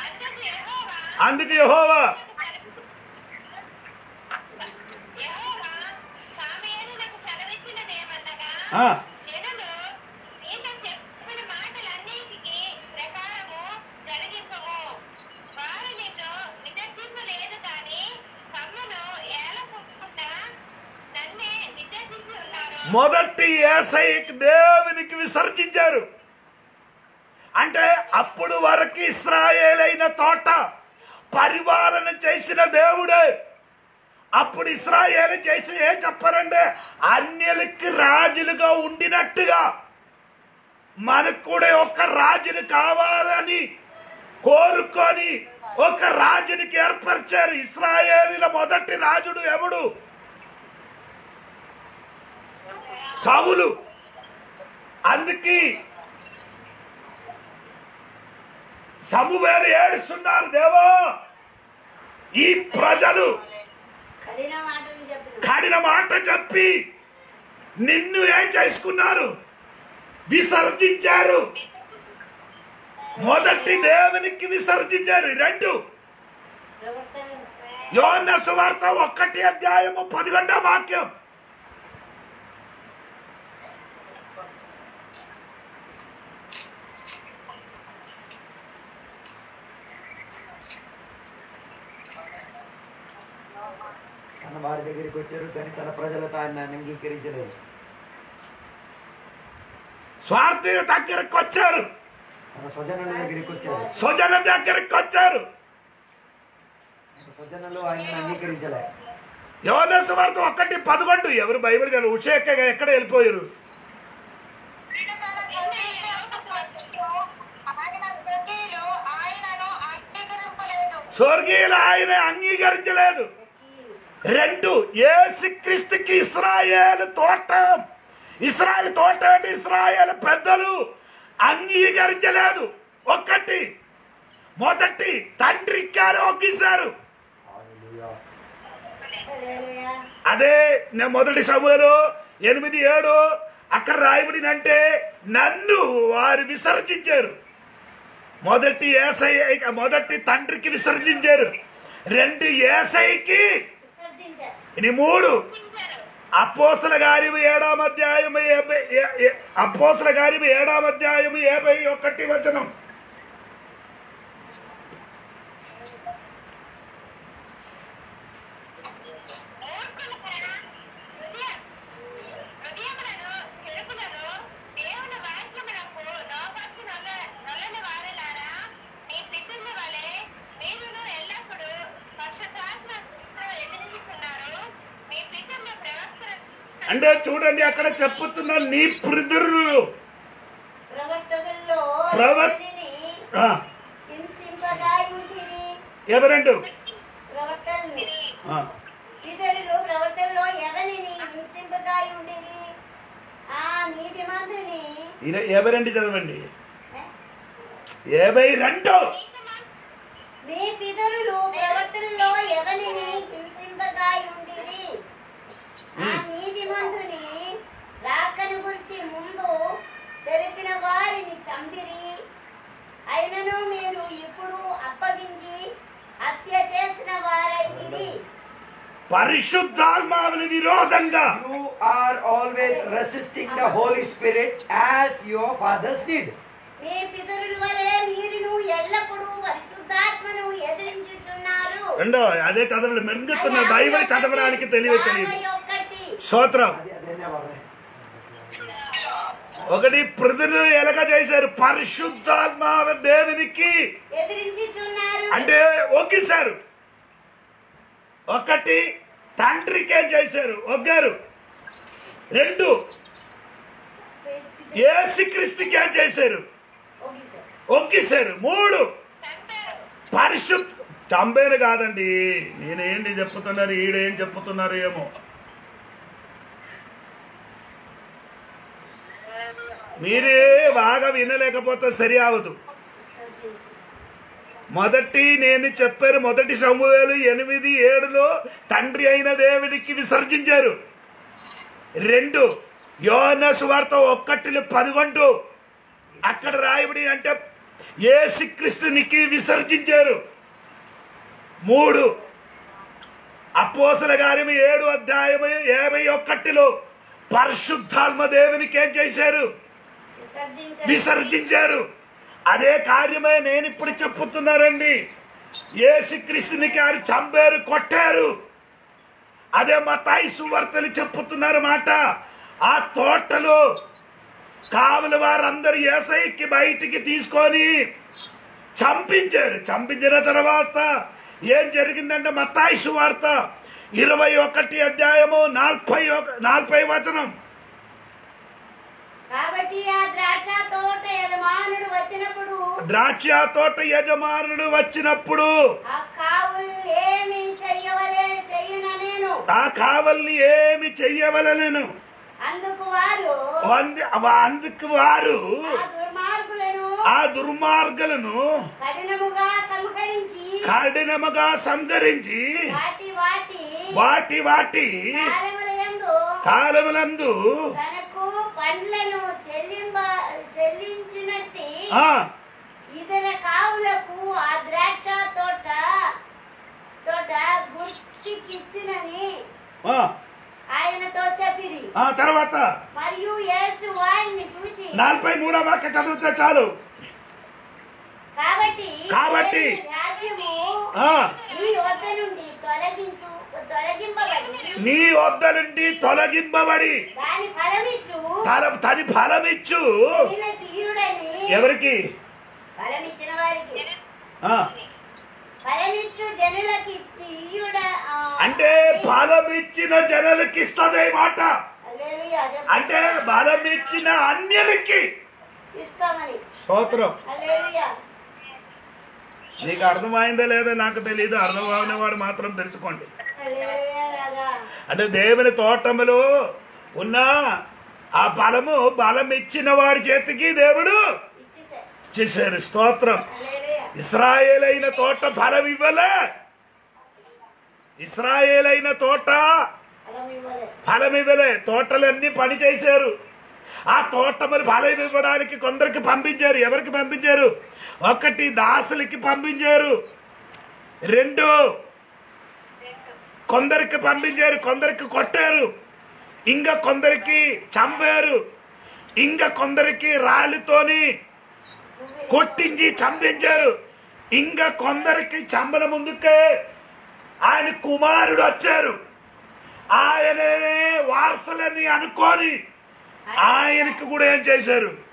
Speaker 3: అంతకు
Speaker 1: అందుకు యెహోవా. మొదటి ఏసై దేవునికి విసర్జించారు అంటే అప్పుడు వరకు ఇస్రాయేల్ అయిన తోట పరిపాలన చేసిన దేవుడే. అప్పుడు ఇస్రాయేల్ చేసి ఏం చెప్పారంటే అన్యులకి రాజులుగా ఉండినట్టుగా. మనకు కూడా ఒక రాజులు కావాలని కోరుకొని ఒక రాజునికి ఏర్పరిచారు ఇస్రాయేలీల మొదటి రాజుడు ఎవడు? సవులు అందుకే సమువేలు ఏడుస్తున్నారు దేవా. ఈ ప్రజలు
Speaker 4: కఠిన
Speaker 1: కడిన మాట చెప్పి నిన్ను ఏం చేసుకున్నారు? విసర్జించారు. మొదటి దేవునికి విసర్జించారు. రెండు.
Speaker 4: ప్రవర్తన
Speaker 1: యోన సువార్త ఒక్కటి అధ్యాయము పదిగొండ వాక్యం.
Speaker 5: వారి దగ్గరికి వచ్చారు కానీ తన ప్రజలతో ఆయన అంగీకరించలేదు.
Speaker 1: స్వార్థుల దగ్గరికి వచ్చారు.
Speaker 5: తన స్వజనుల దగ్గరికి వచ్చారు.
Speaker 1: సుజన దగ్గరికి వచ్చారు.
Speaker 5: స్వజనులు ఆయనను అంగీకరించలే.
Speaker 1: యోన సువార్త ఒక్కటి పదకొండు. ఎవరు బైబిల్ చదువు ఉషేక ఎక్కడ వెళ్ళిపోయారు?
Speaker 3: ఆయన
Speaker 1: స్వర్గీయులు ఆయన అంగీకరించలేదు. రెండు ఏసు క్రీస్తుకి ఇస్రాయేల్ తోట. ఇస్రాయల్ అంటే ఇస్రాయేల పెద్దలు అంగీకరించలేదు. ఒక్కటి మొదటి తండ్రి ఇక్కారు ఒకేసారు అదే నేను మొదటి సమయంలో ఎనిమిది ఏడు అక్కడ రాయబడినంటే నన్ను వారు విసర్జించారు. మొదటి ఏసై మొదటి తండ్రికి విసర్జించారు. రెండు ఏసైకి
Speaker 4: విసర్జించారు.
Speaker 1: ఇది మూడు అపోసల గారి ఏడాం అధ్యాయము యాభై ఏ- ఏ- అపోసల గారి ఏడాం అధ్యాయము యాభై ఒకటి వచనం
Speaker 3: మూర్ఖులారా, హృదయ- హృదయములను చెరుపులను దేవుని వాక్యమునకు లోబర్చి నొల్ల- నొల్లని వారలారా, మీ పితరుల వలె మీరును ఎల్లప్పుడూ పరిశుద్ధాత్మతో ఎదిరించుచున్నారు. మీ పితరుల ప్రవక్తల
Speaker 1: అంటే చూడండి అక్కడ చెప్పుతున్న నీ ప్రిదురులు.
Speaker 4: ఉంటిరి.
Speaker 1: ఎవరండు?
Speaker 4: ప్రవర్తనలు.
Speaker 1: ఆ,
Speaker 4: ఇతరులు ప్రవర్తనలో ఎవరిని హింసింపగా ఉండిరి ఆ నీతిమంతుని
Speaker 1: ఈయన ఎవరండి చదవండి యాభై రెండు
Speaker 4: మీ పితరులు ప్రవర్తనలో ఎవరిని హింసింపగా ఉండిరి ఆ నీతిమంతుని రాకను గురించి ముందు తెలిపిన వారిని చంపిరి. అయినను మీరు ఇప్పుడు అప్పగించి హత్య చేసిన వారైతిరి.
Speaker 1: పరిశుద్ధాత్మావుని విరోధంగా
Speaker 5: You are always resisting the Holy Spirit as your fathers did.
Speaker 4: మీ పితరుల వలె మీరును ఎల్లప్పుడూ పరిశుద్ధాత్మను ఎదిరించుచున్నారు.
Speaker 1: రెండో అదే చదవలేదు. బైబిల్ చదవడానికి తెలియదు తెలియదు స్తోత్రం.
Speaker 5: వాళ్ళే.
Speaker 1: ఒకటి ప్రజలు ఎలాగ చేశారు. పరిశుద్ధాత్మ దేవునికి అంటే ఒకేసారు ఒకటి తండ్రికి చేశారు. ఒగ్గారు రెండు ఏసుక్రీస్తుకి ఏం చేశారు.
Speaker 4: ఓకే సార్
Speaker 1: ఒకేసారు మూడు. పరిశుద్ధ చంపేరు కాదండి. నేనేంటి చెప్పుతున్నారు ఈడేం చెప్పుతున్నారు ఏమో. మీరే బాగా వినలేకపోతే సరి అవదు మొదటి నేను చెప్పారు మొదటి సమూహాలు ఎనిమిది ఏడులో తండ్రి అయిన దేవుడికి విసర్జించారు. రెండు యోన సువార్త ఒక్కటిలో పదకొండు. అక్కడ రాయబడి అంటే ఏసుక్రీస్తునికి విసర్జించారు. మూడు అపోసల గారి ఏడు అధ్యాయము యాభై ఒక్కటిలో పరిశుద్ధాత్మ దేవునికి ఏం చేశారు?
Speaker 4: విసర్జించారు.
Speaker 1: అదే కార్యమే నేను ఇప్పుడు చెప్పుతున్నారండి ఏసుక్రీస్తుని గారు చంపారు కొట్టారు. అదే మతాయి సువార్తలు చెప్పుతున్నారు మాట. ఆ తోటలో కావలి వారందరూ ఏసైకి బయటికి తీసుకొని చంపించారు. చంపించిన తర్వాత ఏం జరిగిందంటే మత్తాయి సువార్త ఇరవై ఒకటి అధ్యాయము నలభై నలభై వచనం.
Speaker 4: కాబట్టి ఆ ద్రాక్ష తోట యజమానుడు వచ్చినప్పుడు
Speaker 1: ద్రాక్ష తోట యజమానుడు వచ్చినప్పుడు
Speaker 4: ఆ కావులు ఏమి చెయ్యవలే చెయ్యన నేను. అందుకు వారు ఆ దుర్మార్గులను కఠినముగా సంహరించి
Speaker 1: సంహరించి
Speaker 4: వాటి వాటి
Speaker 1: కాలములందు
Speaker 4: పండ్లను చెల్లించినట్టి ఇతర కావులకు ఆ ద్రాక్ష తోట తోట గుర్తికిచ్చినని ఆయనతో చెప్పిరి.
Speaker 1: ఆ తర్వాత
Speaker 4: మరియు యేసు వారిని చూచి
Speaker 1: నలభై మూడవ వాక్య చదివితే చాలు.
Speaker 4: కాబట్టి
Speaker 1: కాబట్టి
Speaker 4: దేవుని రాజ్యము
Speaker 1: ఆ.
Speaker 4: ఈ వద్ద నుండి తొలగించు తొలగింపబడి
Speaker 1: నీ వద్ద నుండి తొలగింపబడి
Speaker 4: దాని ఫలమిచ్చు.
Speaker 1: తన తని ఫలమిచ్చు.
Speaker 4: జనుల తీయుడని
Speaker 1: ఎవరికి?
Speaker 4: ఫలమిచ్చిన వారికి.
Speaker 1: అంటే ఫలమిచ్చిన జనులకి ఇస్తుంది మాట. అంటే బలమిచ్చిన అన్యులకి.
Speaker 4: ఇస్తామని.
Speaker 1: స్తోత్రం.
Speaker 4: హల్లెలూయా.
Speaker 1: నీకు అర్థమైందో లేదో నాకు తెలియదు అర్థం కాని వాడు మాత్రం తెలుసుకోండి. అంటే దేవుని తోటములో ఉన్న ఆ బలము బలం ఇచ్చిన వాడి చేతికి దేవుడు చేశారు స్తోత్రం.
Speaker 4: ఇస్రాయేలైన
Speaker 1: ఇస్రాయేల్ అయిన తోట ఫలం ఇవ్వలే ఇస్రాయేల్ అయిన తోట ఫలం ఇవ్వలే తోటలన్నీ పని చేశారు. ఆ తోట మరి ఫలం ఇవ్వడానికి కొందరికి పంపించారు. ఎవరికి పంపించారు? ఒకటి దాసులకి పంపించారు. రెండు కొందరికి పంపించారు. కొందరికి కొట్టారు. ఇంకా కొందరికి చంపారు. ఇంకా కొందరికి రాళ్ళతోని కొట్టించి చంపించారు. ఇంకా కొందరికి చంపన ముందుకే ఆయన కుమారుడు వచ్చారు. ఆయననే వారసులని అనుకొని ఆయనకి కూడా ఏం చేశారు?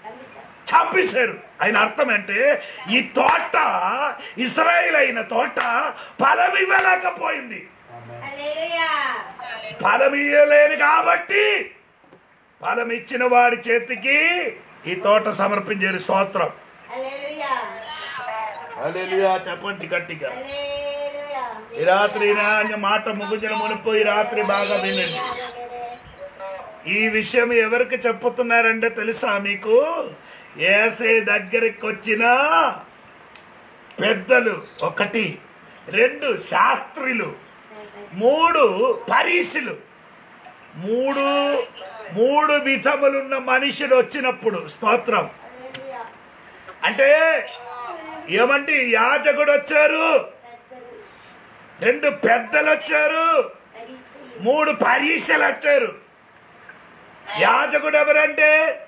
Speaker 4: చంపేశారు.
Speaker 1: ఆయన అర్థం అంటే ఈ తోట ఇస్రాయేల్ అయిన తోట ఫలం ఇవ్వలేకపోయింది. ఫలం ఇయ్యలేను కాబట్టి ఫలం ఇచ్చిన వాడి చేతికి ఈ తోట సమర్పించారు స్తోత్రం.
Speaker 4: హల్లెలూయా
Speaker 1: చెప్పండి గట్టిగా. ఈ రాత్రి మాట ముగించిన మునుపు ఈ రాత్రి బాగా వినండి. ఈ విషయం ఎవరికి చెప్పుతున్నారంటే తెలుసా మీకు? ఏసే దగ్గరికి వచ్చిన పెద్దలు ఒకటి రెండు శాస్త్రులు మూడు పరీసులు మూడు మూడు విధములున్న మనుషులు వచ్చినప్పుడు స్తోత్రం. అంటే ఏమంటే యాజకుడు వచ్చారు? రెండు పెద్దలు వచ్చారు. మూడు పరీక్షలు వచ్చారు. యాజకుడు ఎవరంటే?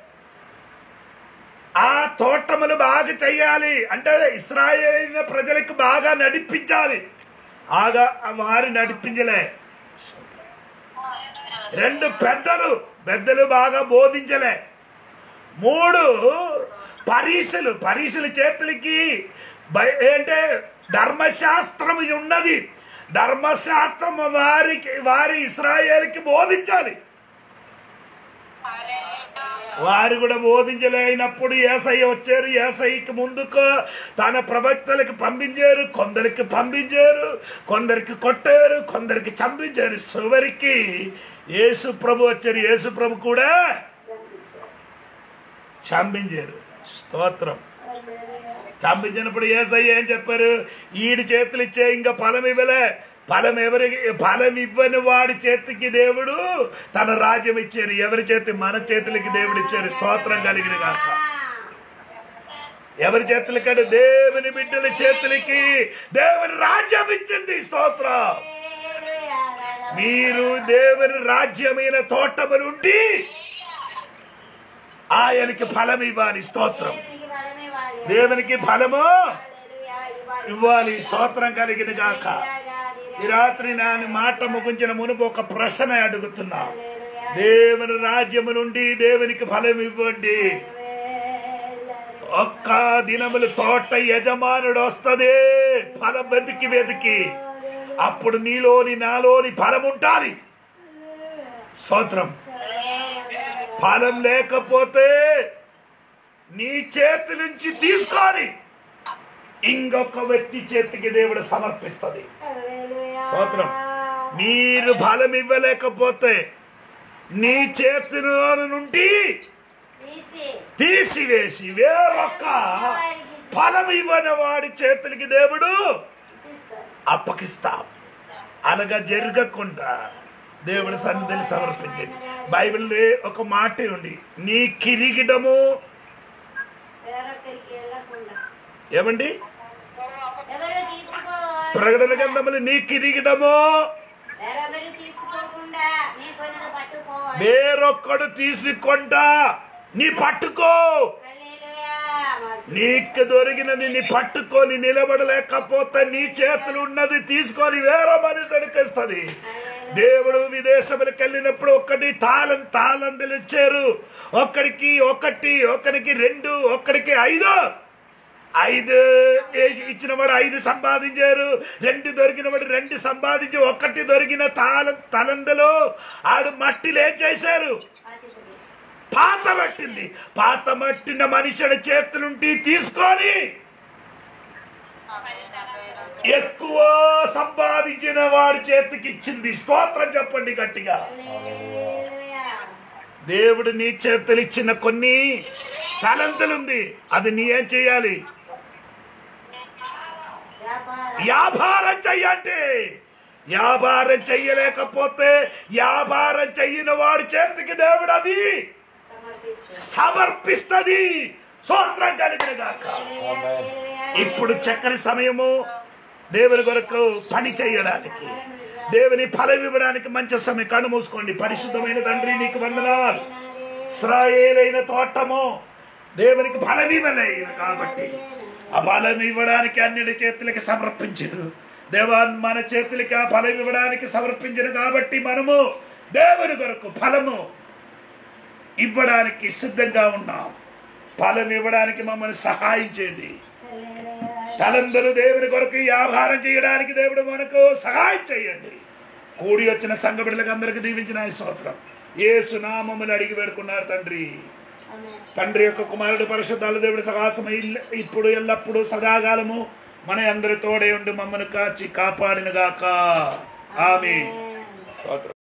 Speaker 1: ఆ తోటములు బాగా చేయాలి. అంటే ఇస్రాయేల్ ప్రజలకు బాగా నడిపించాలి. ఆగా వారు నడిపించలే. రెండు పెద్దలు పెద్దలు బాగా బోధించలే. మూడు పరీక్షలు పరీక్షల చేతులకి బయ- ఏంటే ధర్మశాస్త్రం ఉన్నది. ధర్మశాస్త్రం వారికి వారి ఇస్రాయేల్కి బోధించాలి. వారు కూడా బోధించలేనప్పుడు ఏసై వచ్చారు. ఏసైకి ముందుకు తన ప్రవక్తలకు పంపించారు. కొందరికి పంపించారు. కొందరికి కొట్టారు. కొందరికి చంపించారు. చివరికి యేసు ప్రభు వచ్చారు. యేసు ప్రభు కూడా చంపించారు. స్తోత్రం. చంపించినప్పుడు ఏసయ్య ఏం చెప్పారు. ఈడి చేతులు ఇచ్చే ఇంకా ఫలం ఇవ్వలే. ఫలం ఎవరికి ఫలం ఇవ్వని వాడి చేతికి దేవుడు తన రాజ్యం ఇచ్చారు. ఎవరి చేతి? మన చేతులకి దేవుడు ఇచ్చారు. స్తోత్రం కలిగిన కాక ఎవరి చేతులకంటే? దేవుని బిడ్డల చేతులకి దేవుని రాజ్యం ఇచ్చింది. స్తోత్రం. మీరు దేవుని రాజ్యమైన తోటములు ఉండి ఆయనకి ఫలం ఇవ్వాలి స్తోత్రం.
Speaker 4: దేవునికి
Speaker 1: ఫలము
Speaker 4: ఇవ్వాలి.
Speaker 1: స్తోత్రం కలిగిన గాక. ఈ రాత్రి నాని మాట ముగించిన మునుపు ఒక ప్రశ్న అడుగుతున్నా. దేవుని రాజ్యము నుండి దేవునికి ఫలం ఇవ్వండి. ఒక్క దినములు తోట యజమానుడు వస్తుంది ఫలం వెతికి వెతికి. అప్పుడు నీలోని నాలోని ఫలం ఉండాలి. స్తోత్రం. ఫలం లేకపోతే నీ చేతి నుంచి తీసుకొని ఇంకొక వ్యక్తి చేతికి దేవుడు సమర్పిస్తుంది. స్తోత్రం. మీరు ఫలం ఇవ్వలేకపోతే నీ చేతిలో నుండి తీసివేసి వేరొక ఫలం ఇవ్వని వాడి చేతులకి దేవుడు
Speaker 4: ఇచ్చిస్తారు
Speaker 1: అప్పగిస్తాం. అనగా జరగకుండా దేవుడి సన్నిధిని సమర్పించింది బైబిల్ ఒక మాట ఉంది నీ కిరీటము ఏమండి? ప్రకటన గ్రంథములు నీ కిరీటము వేరొక్కడు తీసుకుంటా నీ పట్టుకో. నీకు దొరికినది నీ పట్టుకొని నిలబడలేకపోతే నీ చేతులు ఉన్నది తీసుకొని వేరే మనిషి అడిగిస్తుంది దేవుడు విదేశములకు వెళ్ళినప్పుడు ఒక్కటి తాళం తాళందులు ఇచ్చారు ఒక్కడికి ఒకటి ఒకరికి రెండు ఒక్కడికి ఐదు. ఐదు. ఇచ్చిన వాడు ఐదు సంపాదించారు. రెండు దొరికిన వాడు రెండు సంపాదించి ఒకటి దొరికిన తాళం తలందలో ఆడు మట్టిలో ఏం చేశారు పాత పట్టింది పాత మట్టిన మనుషుడి చేతులుంటి తీసుకొని ఎక్కువ సంపాదించిన వాడి చేతికి ఇచ్చింది. స్తోత్రం చెప్పండి గట్టిగా. దేవుడు నీ చేతులు ఇచ్చిన కొన్ని తలంతులుంది అది నీ ఏం చేయాలి?
Speaker 4: వ్యాపారం
Speaker 1: చెయ్యండి వ్యాపారం చెయ్యలేకపోతే వ్యాపారం చెయ్యని వాడి చేతికి దేవుడు అది
Speaker 4: సమర్పిస్తాం
Speaker 1: సమర్పిస్తది సూత్రం కలిగినగాక ఇప్పుడు చక్కని సమయము. దేవుని కొరకు పని చేయడానికి దేవుని ఫలం ఇవ్వడానికి మంచి సమయం కళ్ళు మూసుకోండి. పరిశుద్ధమైన తండ్రి నీకు వందనాలు. స్రాయేలైన తోటము దేవునికి ఫలం ఇవ్వలేదు కాబట్టి ఆ ఫలం ఇవ్వడానికి అన్నిటి చేతులకి సమర్పించారు దేవా మన చేతులకి ఆ ఫలం ఇవ్వడానికి సమర్పించారు కాబట్టి మనము దేవుని కొరకు ఫలము ఇవ్వడానికి సిద్ధంగా ఉన్నాం. ఫలం ఇవ్వడానికి మమ్మల్ని సహాయం చేయండి. తలందరూ దేవుని కొరకు వ్యాపారం చేయడానికి దేవుడు మనకు సహాయం చేయండి. కూడి వచ్చిన సంఘ బిడ్డలకు అందరికి దీవించిన స్తోత్రం. ఏసు నామములు అడిగి వేడుకున్నారు తండ్రి. తండ్రి యొక్క కుమారుడు పరిశుద్ధాలు దేవుడు సహాసం ఇప్పుడు ఎల్లప్పుడూ సదాకాలము మన అందరి తోడే ఉండి మమ్మల్ని కాచి కాపాడినగాక. ఆమె స్తోత్రం.